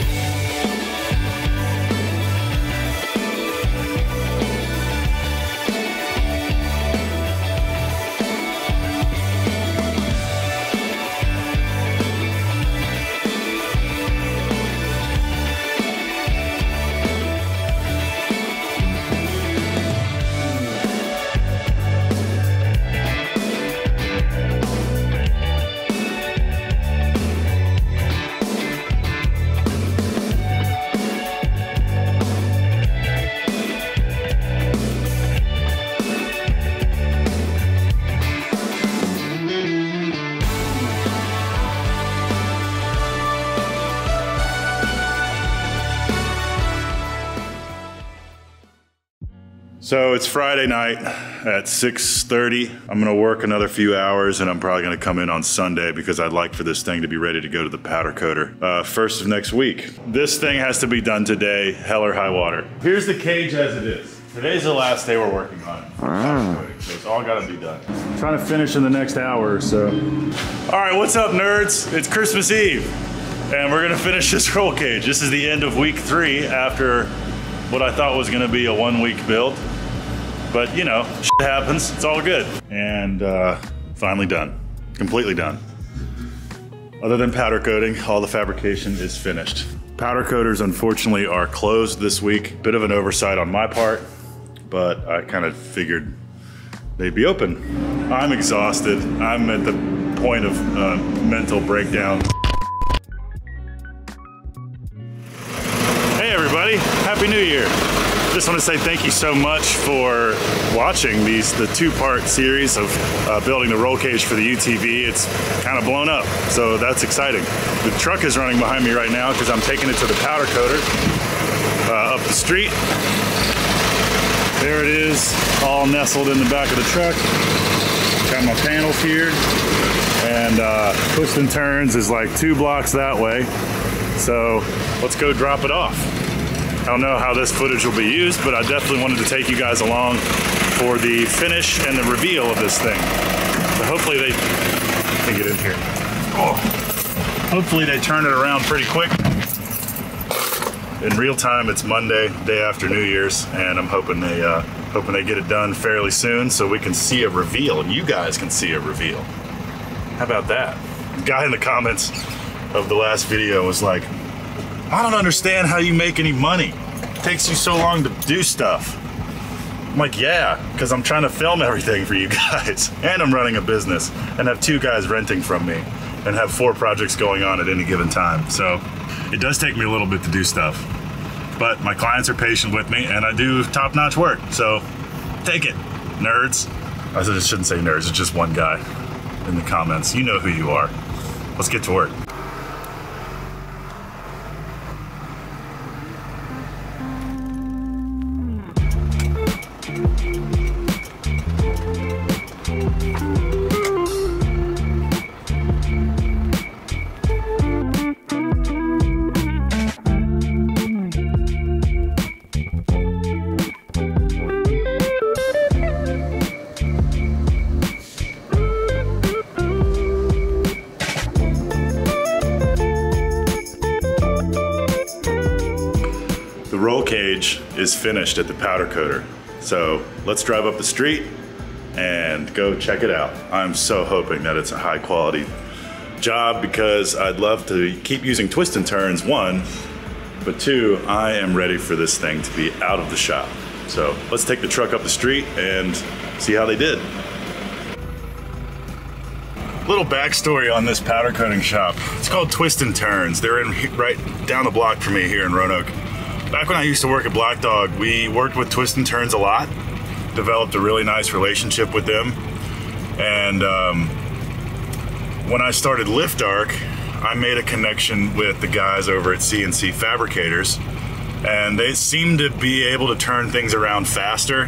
So it's Friday night at 6:30. I'm gonna work another few hours, and I'm probably gonna come in on Sunday because I'd like for this thing to be ready to go to the powder coater uh, first of next week. This thing has to be done today, hell or high water. Here's the cage as it is. Today's the last day we're working on it. Powder So it's all gotta be done. trying to finish in the next hour or so. All right, what's up, nerds? It's Christmas Eve, and we're gonna finish this roll cage. This is the end of week three after what I thought was gonna be a one week build. But you know, shit happens. It's all good. And uh, finally done. Completely done. Other than powder coating, all the fabrication is finished. Powder coaters, unfortunately, are closed this week. Bit of an oversight on my part, but I kind of figured they'd be open. I'm exhausted. I'm at the point of uh, mental breakdown. Hey everybody, Happy New Year. I just want to say thank you so much for watching these the two-part series of uh, building the roll cage for the UTV. It's kind of blown up, so that's exciting. The truck is running behind me right now because I'm taking it to the powder coater uh, up the street. There it is, all nestled in the back of the truck. Got my panels here, and uh, and Turns is like two blocks that way. So let's go drop it off. I don't know how this footage will be used, but I definitely wanted to take you guys along for the finish and the reveal of this thing. So hopefully they can get in here. Oh, hopefully they turn it around pretty quick. In real time, it's Monday, day after New Year's, and I'm hoping they uh, hoping they get it done fairly soon so we can see a reveal and you guys can see a reveal. How about that? The guy in the comments of the last video was like, I don't understand how you make any money. It takes you so long to do stuff. I'm like, yeah, because I'm trying to film everything for you guys. And I'm running a business and have two guys renting from me and have four projects going on at any given time. So it does take me a little bit to do stuff. But my clients are patient with me and I do top notch work. So take it, nerds. I shouldn't say nerds, it's just one guy in the comments. You know who you are. Let's get to work. Finished at the powder coater. So let's drive up the street and go check it out. I'm so hoping that it's a high quality job because I'd love to keep using twist and turns, one, but two, I am ready for this thing to be out of the shop. So let's take the truck up the street and see how they did. Little backstory on this powder coating shop. It's called Twist and Turns. They're in right down the block from me here in Roanoke. Back when I used to work at Black Dog, we worked with Twist and Turns a lot. Developed a really nice relationship with them, and um, when I started Lift Arc, I made a connection with the guys over at CNC Fabricators, and they seemed to be able to turn things around faster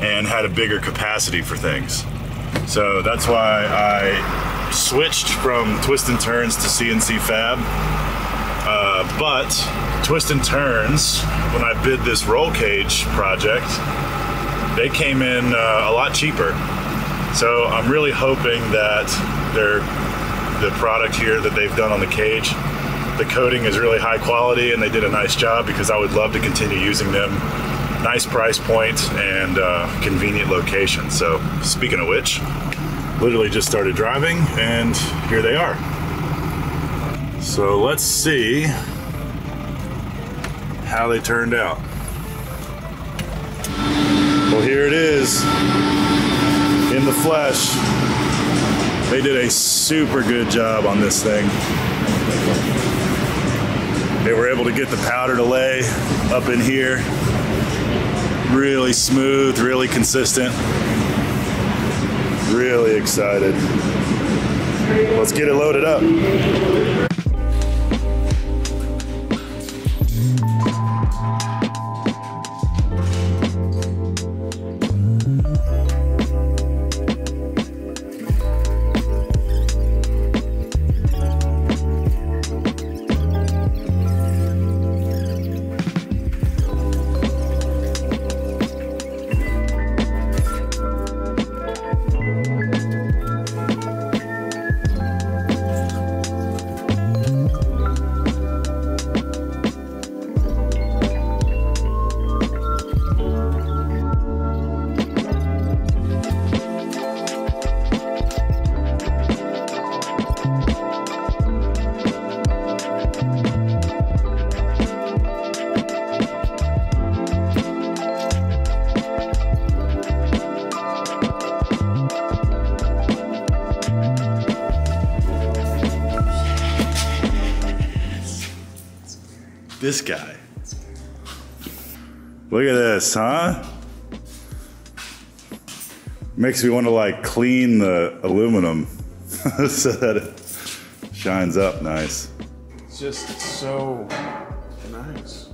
and had a bigger capacity for things. So that's why I switched from Twist and Turns to CNC Fab. Uh, but Twist and Turns, when I bid this roll cage project, they came in uh, a lot cheaper. So I'm really hoping that their the product here that they've done on the cage, the coating is really high quality and they did a nice job because I would love to continue using them. Nice price point and uh, convenient location. So speaking of which, literally just started driving and here they are. So let's see how they turned out. Well, here it is in the flesh. They did a super good job on this thing. They were able to get the powder to lay up in here. Really smooth, really consistent. Really excited. Let's get it loaded up. This guy. Look at this, huh? Makes me want to like clean the aluminum so that it shines up nice. It's just so nice.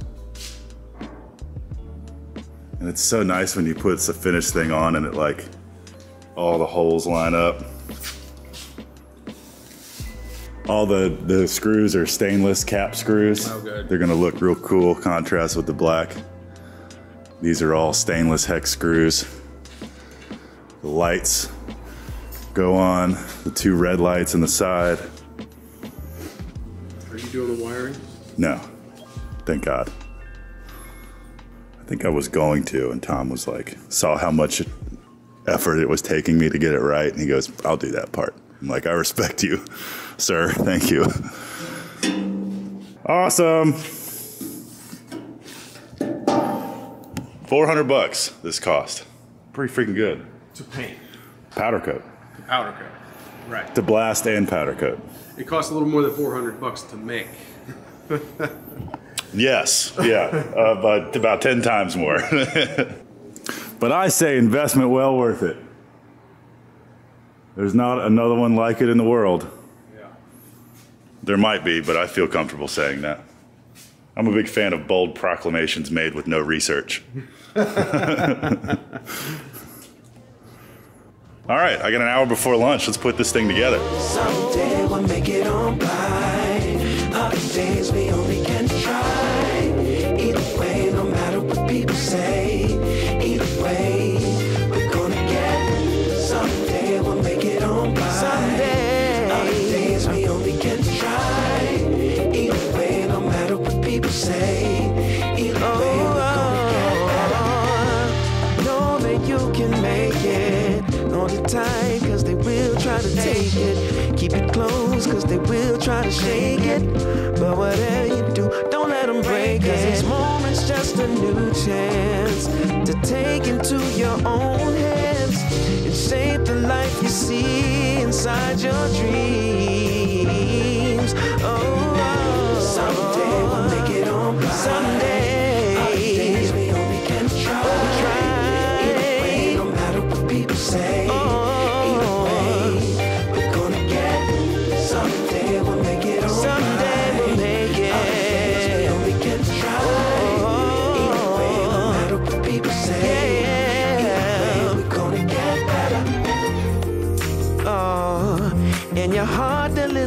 And it's so nice when you put the finished thing on and it like all the holes line up. All the, the screws are stainless cap screws. Oh, good. They're gonna look real cool, contrast with the black. These are all stainless hex screws. The lights go on, the two red lights in the side. Are you doing the wiring? No, thank God. I think I was going to, and Tom was like, saw how much effort it was taking me to get it right, and he goes, I'll do that part. I'm like, I respect you, sir. Thank you. Awesome. 400 bucks this cost. Pretty freaking good. To paint. Powder coat. Powder coat. Right. To blast and powder coat. It costs a little more than 400 bucks to make. Yes, yeah, uh, but about 10 times more. but I say investment well worth it. There's not another one like it in the world. There might be, but I feel comfortable saying that. I'm a big fan of bold proclamations made with no research. All right, I got an hour before lunch. Let's put this thing together. Try to shake it. But whatever you do, don't let them break it. Cause each moment's just a new chance to take into your own hands and shape the life you see inside your dreams.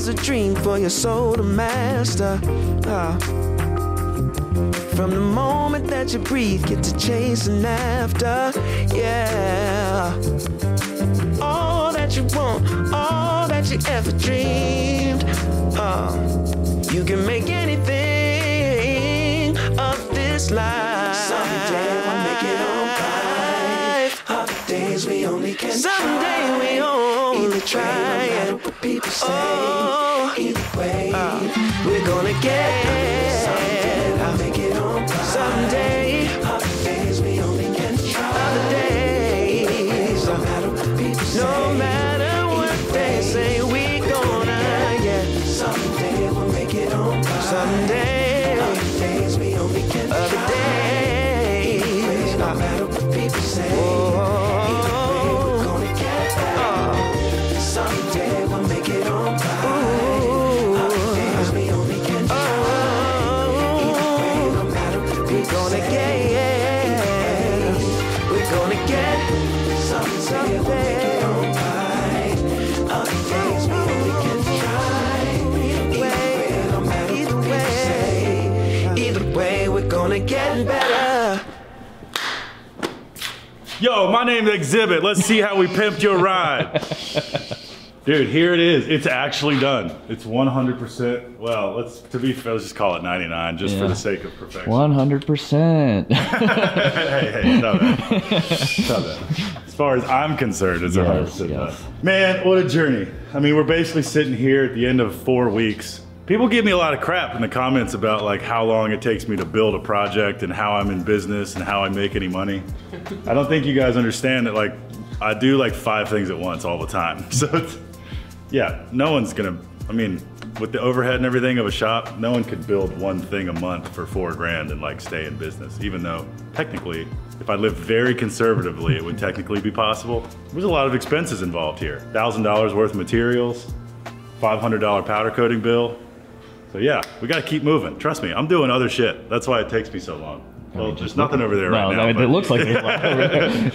A dream for your soul to master. Ah. From the moment that you breathe, get to chasing after, yeah. All that you want, all that you ever dreamed. Oh, you can make anything of this life. Someday we'll make it on by. Other days we only can Someday we only try. No matter what people say. Oh, either way, uh. we're gonna get. Yo, my name's Xzibit. Let's see how we pimped your ride. Dude, here it is. It's actually done. It's 100%. Well, let's to be fair, let's just call it 99 just for the sake of perfection. 100%. hey, hey. Stop that. As far as I'm concerned, it's Yes, 100% yes. Man, what a journey. I mean, we're basically sitting here at the end of four weeks. People give me a lot of crap in the comments about like how long it takes me to build a project and how I'm in business and how I make any money. I don't think you guys understand that like I do like five things at once all the time. So yeah, no one's gonna, I mean, with the overhead and everything of a shop, no one could build one thing a month for four grand and like stay in business. Even though technically, if I lived very conservatively, it would technically be possible. There's a lot of expenses involved here. Thousand dollars worth of materials, $500 powder coating bill. So yeah, we gotta keep moving. Trust me, I'm doing other shit. That's why it takes me so long. Well, there's nothing over there right now. I mean, but- it looks like there's a lot over there.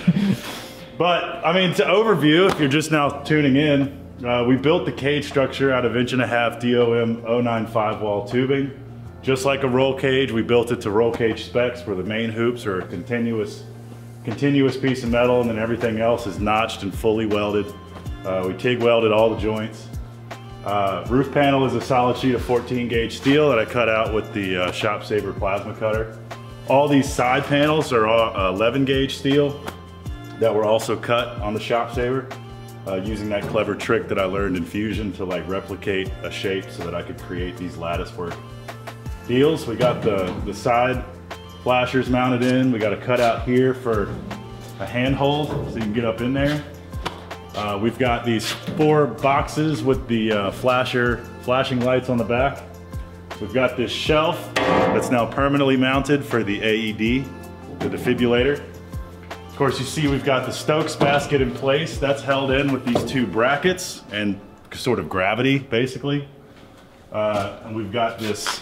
but I mean, to overview, if you're just now tuning in, uh, we built the cage structure out of inch and a half DOM 095 wall tubing. Just like a roll cage, we built it to roll cage specs where the main hoops are a continuous, continuous piece of metal and then everything else is notched and fully welded. Uh, we TIG welded all the joints. Uh, roof panel is a solid sheet of 14 gauge steel that I cut out with the uh, ShopSabre plasma cutter. All these side panels are all, uh, 11 gauge steel that were also cut on the ShopSabre uh, using that clever trick that I learned in Fusion to like replicate a shape so that I could create these lattice work deals. We got the, the side flashers mounted in. We got a cutout here for a handhold so you can get up in there. Uh, we've got these four boxes with the uh, flasher flashing lights on the back. We've got this shelf that's now permanently mounted for the AED, the defibrillator. Of course, you see we've got the Stokes basket in place. That's held in with these two brackets and sort of gravity, basically. Uh, and we've got this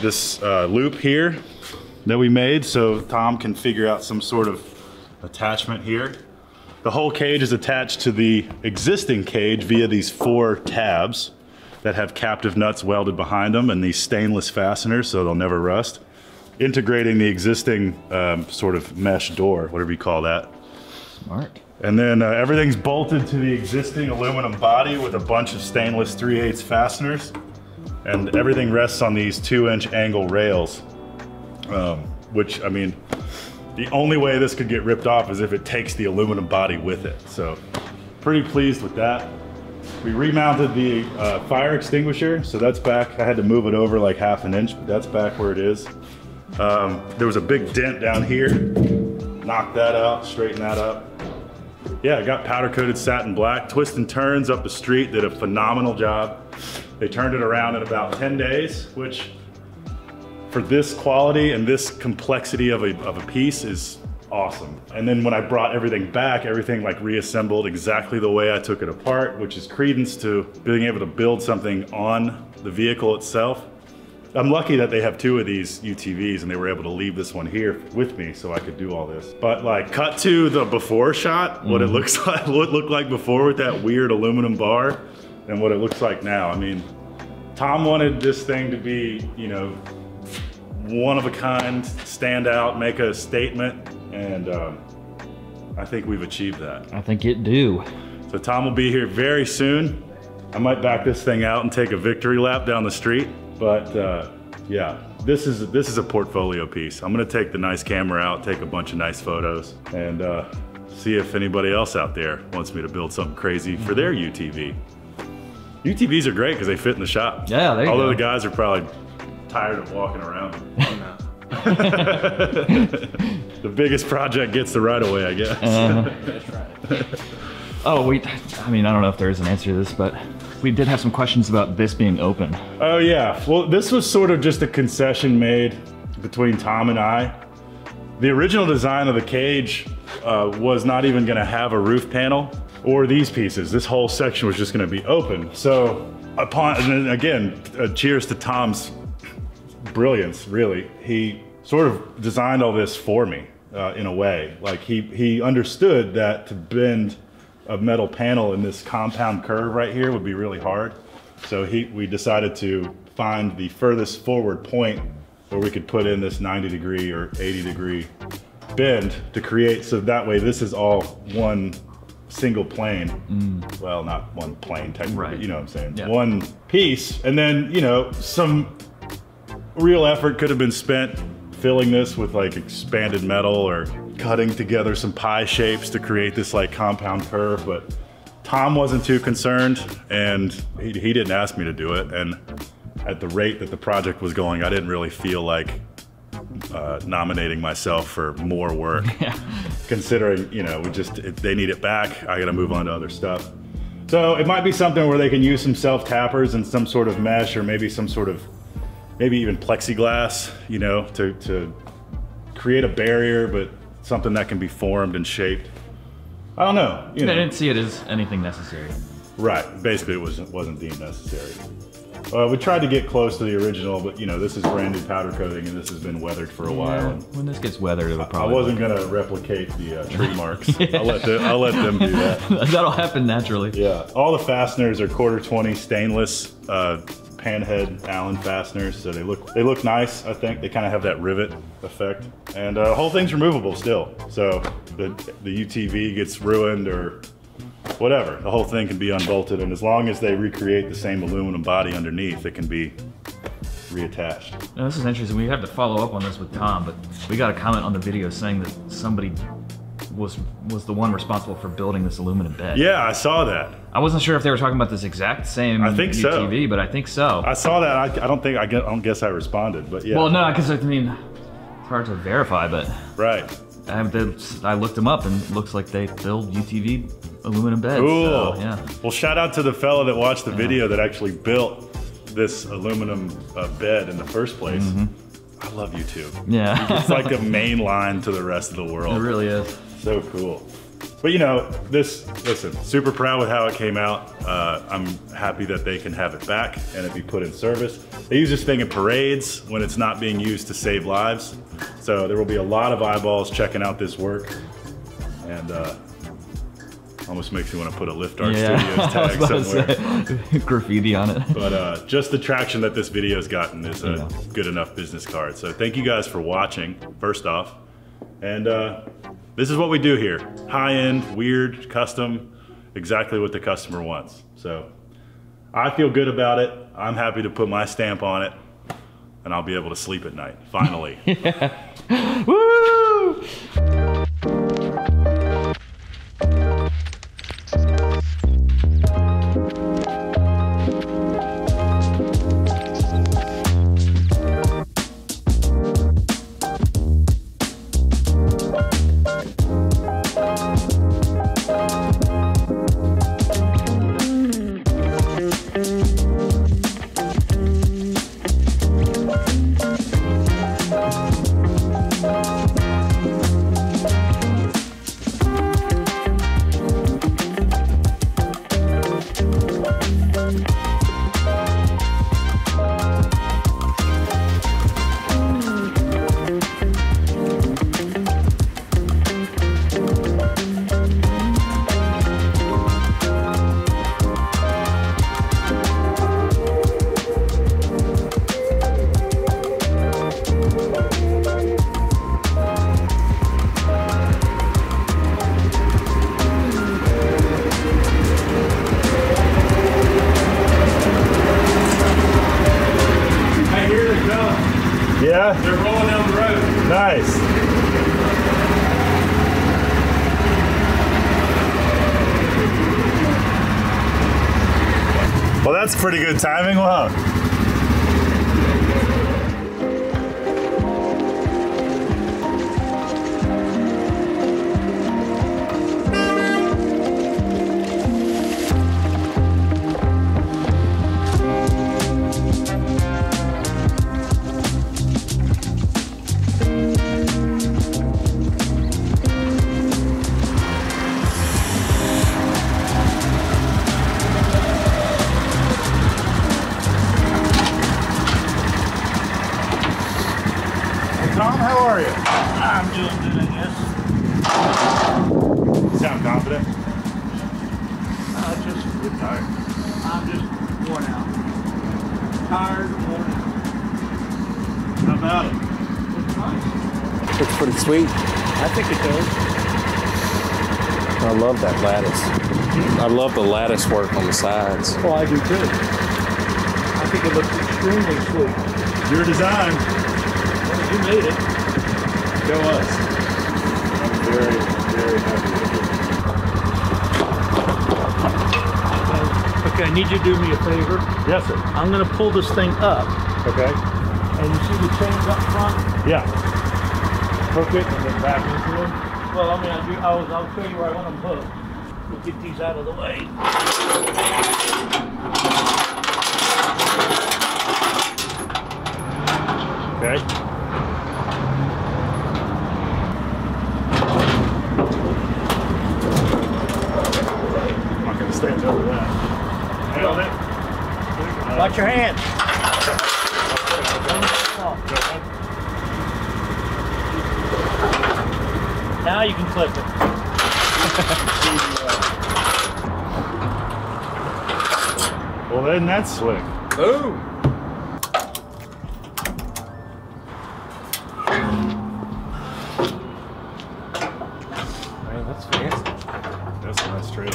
this uh, loop here that we made so Tom can figure out some sort of attachment here. The whole cage is attached to the existing cage via these four tabs that have captive nuts welded behind them and these stainless fasteners so they'll never rust. Integrating the existing um, sort of mesh door, whatever you call that. Smart. And then uh, everything's bolted to the existing aluminum body with a bunch of stainless 3 8 fasteners. And everything rests on these two inch angle rails. Um, which, I mean, the only way this could get ripped off is if it takes the aluminum body with it. So, pretty pleased with that. We remounted the uh, fire extinguisher, so that's back. I had to move it over like half an inch, but that's back where it is. Um, there was a big dent down here. Knocked that out, straightened that up. Yeah, I got powder coated satin black. Twist and turns up the street did a phenomenal job. They turned it around in about 10 days, which for this quality and this complexity of a, of a piece is awesome. And then when I brought everything back, everything like reassembled exactly the way I took it apart, which is credence to being able to build something on the vehicle itself. I'm lucky that they have two of these UTVs and they were able to leave this one here with me so I could do all this. But like cut to the before shot, what it mm-hmm. looks like, what it looked like before with that weird aluminum bar and what it looks like now. I mean, Tom wanted this thing to be, you know, one of a kind, stand out, make a statement, and um, I think we've achieved that. I think it do. So Tom will be here very soon. I might back this thing out and take a victory lap down the street, but uh, yeah, this is this is a portfolio piece. I'm gonna take the nice camera out, take a bunch of nice photos, and uh, see if anybody else out there wants me to build something crazy for their UTV. UTVs are great because they fit in the shop. Yeah, there you Although go. the guys are probably tired of walking around. the biggest project gets the right of way, I guess. Uh-huh. Oh, we, I mean, I don't know if there is an answer to this, but we did have some questions about this being open. Oh yeah. Well, this was sort of just a concession made between Tom and I. The original design of the cage uh, was not even going to have a roof panel or these pieces. This whole section was just going to be open. So upon, and then again, uh, cheers to Tom's brilliance. Really, he sort of designed all this for me uh, in a way. Like he he understood that to bend a metal panel in this compound curve right here would be really hard. So he we decided to find the furthest forward point where we could put in this 90 degree or 80 degree bend to create so that way this is all one single plane. Well, not one plane technically, Right. but you know what I'm saying. Yeah. One piece and then, you know, some real effort could have been spent filling this with like expanded metal or cutting together some pie shapes to create this like compound curve but tom wasn't too concerned and he, he didn't ask me to do it and at the rate that the project was going i didn't really feel like uh, nominating myself for more work. Considering you know we just if they need it back i gotta move on to other stuff. So it might be something where they can use some self tappers and some sort of mesh or maybe some sort of, maybe even plexiglass, you know, to, to create a barrier, but something that can be formed and shaped. I don't know. You know. I didn't see it as anything necessary. Right. Basically, it wasn't wasn't deemed necessary. Uh, we tried to get close to the original, but you know, this is brand new powder coating, and this has been weathered for a while. And When this gets weathered, it'll I probably. wasn't gonna replicate the uh, tree marks. I'll let them. I'll let them do that. That'll happen naturally. Yeah. All the fasteners are quarter twenty stainless uh, panhead Allen fasteners, so they look they look nice. I think they kind of have that rivet effect, and uh, the whole thing's removable still. So the the UTV gets ruined or whatever, the whole thing can be unbolted, and as long as they recreate the same aluminum body underneath, it can be reattached. Now, this is interesting. We have to follow up on this with Tom, but we got a comment on the video saying that somebody was was the one responsible for building this aluminum bed. Yeah, I saw that. I wasn't sure if they were talking about this exact same I think so. UTV, but I think so. I saw that. I, I don't think I, get, I don't guess I responded, but yeah. Well, no, because I mean, it's hard to verify, but Right. I, I looked them up and it looks like they build UTV aluminum beds. Cool. So, yeah. Well, shout out to the fella that watched the video that actually built this aluminum uh, bed in the first place. I love YouTube. Yeah. It's like a main line to the rest of the world. It really is. So cool. But you know, this, listen, super proud with how it came out. Uh, I'm happy that they can have it back and it be put in service. They use this thing in parades when it's not being used to save lives. So there will be a lot of eyeballs checking out this work. And uh, almost makes me want to put a Lift Arc yeah. Studios tag somewhere. graffiti on it. But uh, just the traction that this video's gotten is a Yeah. good enough business card. So thank you guys for watching, first off. And uh, this is what we do here. High-end, weird, custom, exactly what the customer wants. So I feel good about it. I'm happy to put my stamp on it. And I'll be able to sleep at night, finally. Woo! Timing, I love the lattice work on the sides. Well, I do too. I think it looks extremely sweet. Your design. You made it. Go us. I'm very, very happy with it. Okay, I need you to do me a favor. Yes, sir. I'm gonna pull this thing up, Okay. and you see the chains up front? Yeah. Hook it and then back into them. Well, I mean, I do, I'll, I'll show you where I want them hooked. We'll get these out of the way. Okay. I'm not gonna stand over that. Nailed it. Watch your hands. Now you can clip it. Well, then that's slick. Boom. Man, that's fancy. That's a nice trailer.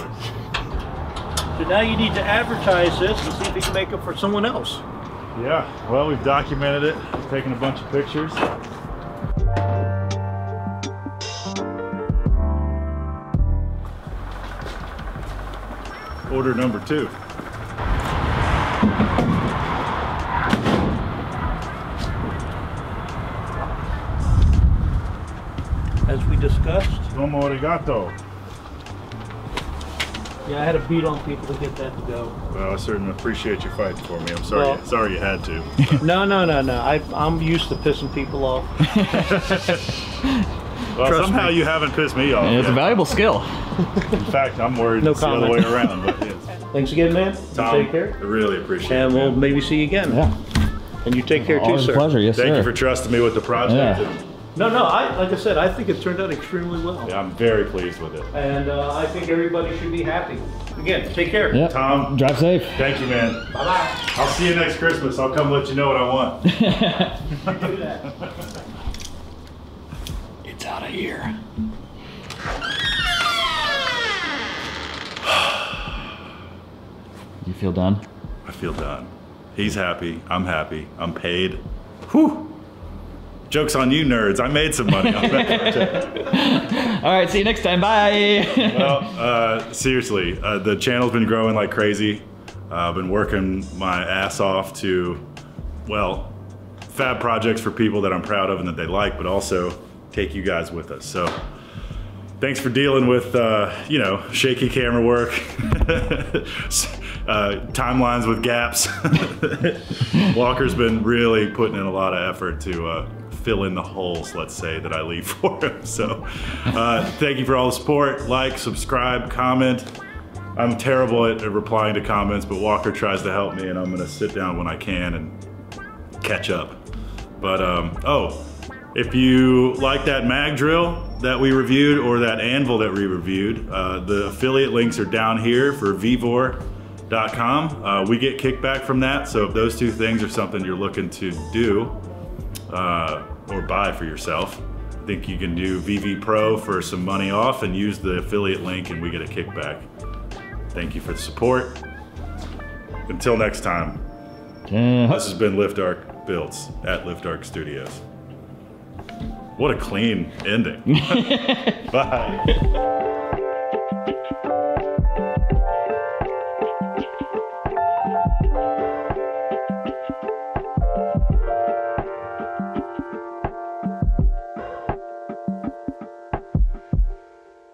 So now you need to advertise this and see if you can make it for someone else. Yeah, well, we've documented it, taken a bunch of pictures. Order number two. As we discussed, Domo arigato. yeah, I had to beat on people to get that to go. Well, I certainly appreciate you fighting for me. I'm sorry. Well- sorry you had to. No, no, no, no. I, I'm used to pissing people off. Well, Trust somehow me. you haven't pissed me off. It's a valuable skill. In fact, I'm worried No it's the other way comment. around. But yes. Thanks again, man. Tom, take care. I really appreciate And it. And we'll man. maybe see you again. Yeah. And you take care too, Always a sir. pleasure. Yes, Thank sir. you for trusting me with the project. Yeah. No, no. I like I said, I think it turned out extremely well. yeah, I'm very pleased with it. And uh, I think everybody should be happy. Again, take care. Yep. Tom, Drive safe. thank you, man. Bye bye. I'll see you next Christmas. I'll come let you know what I want. Do that. It's out of here. Feel done? I feel done. He's happy. I'm happy. I'm paid. Whew. Joke's on you, nerds. I made some money on that project. All right. See you next time. Bye. well, uh, seriously, uh, the channel's been growing like crazy. Uh, I've been working my ass off to, well, fab projects for people that I'm proud of and that they like, but also take you guys with us. So thanks for dealing with, uh, you know, shaky camera work, uh, timelines with gaps. Walker's been really putting in a lot of effort to uh, fill in the holes, let's say, that I leave for him. So uh, thank you for all the support. Like, subscribe, comment. I'm terrible at, replying to comments, but Walker tries to help me, and I'm gonna sit down when I can and catch up. But um, oh, if you like that mag drill that we reviewed or that anvil that we reviewed, uh, the affiliate links are down here for vevor.com. Uh, we get kickback from that, so if those two things are something you're looking to do uh, or buy for yourself, I think you can do VV Pro for some money off and use the affiliate link, and we get a kickback. Thank you for the support. Until next time. Uh, This has been Lift Arc Builds at Lift Arc Studios. What a clean ending. Bye.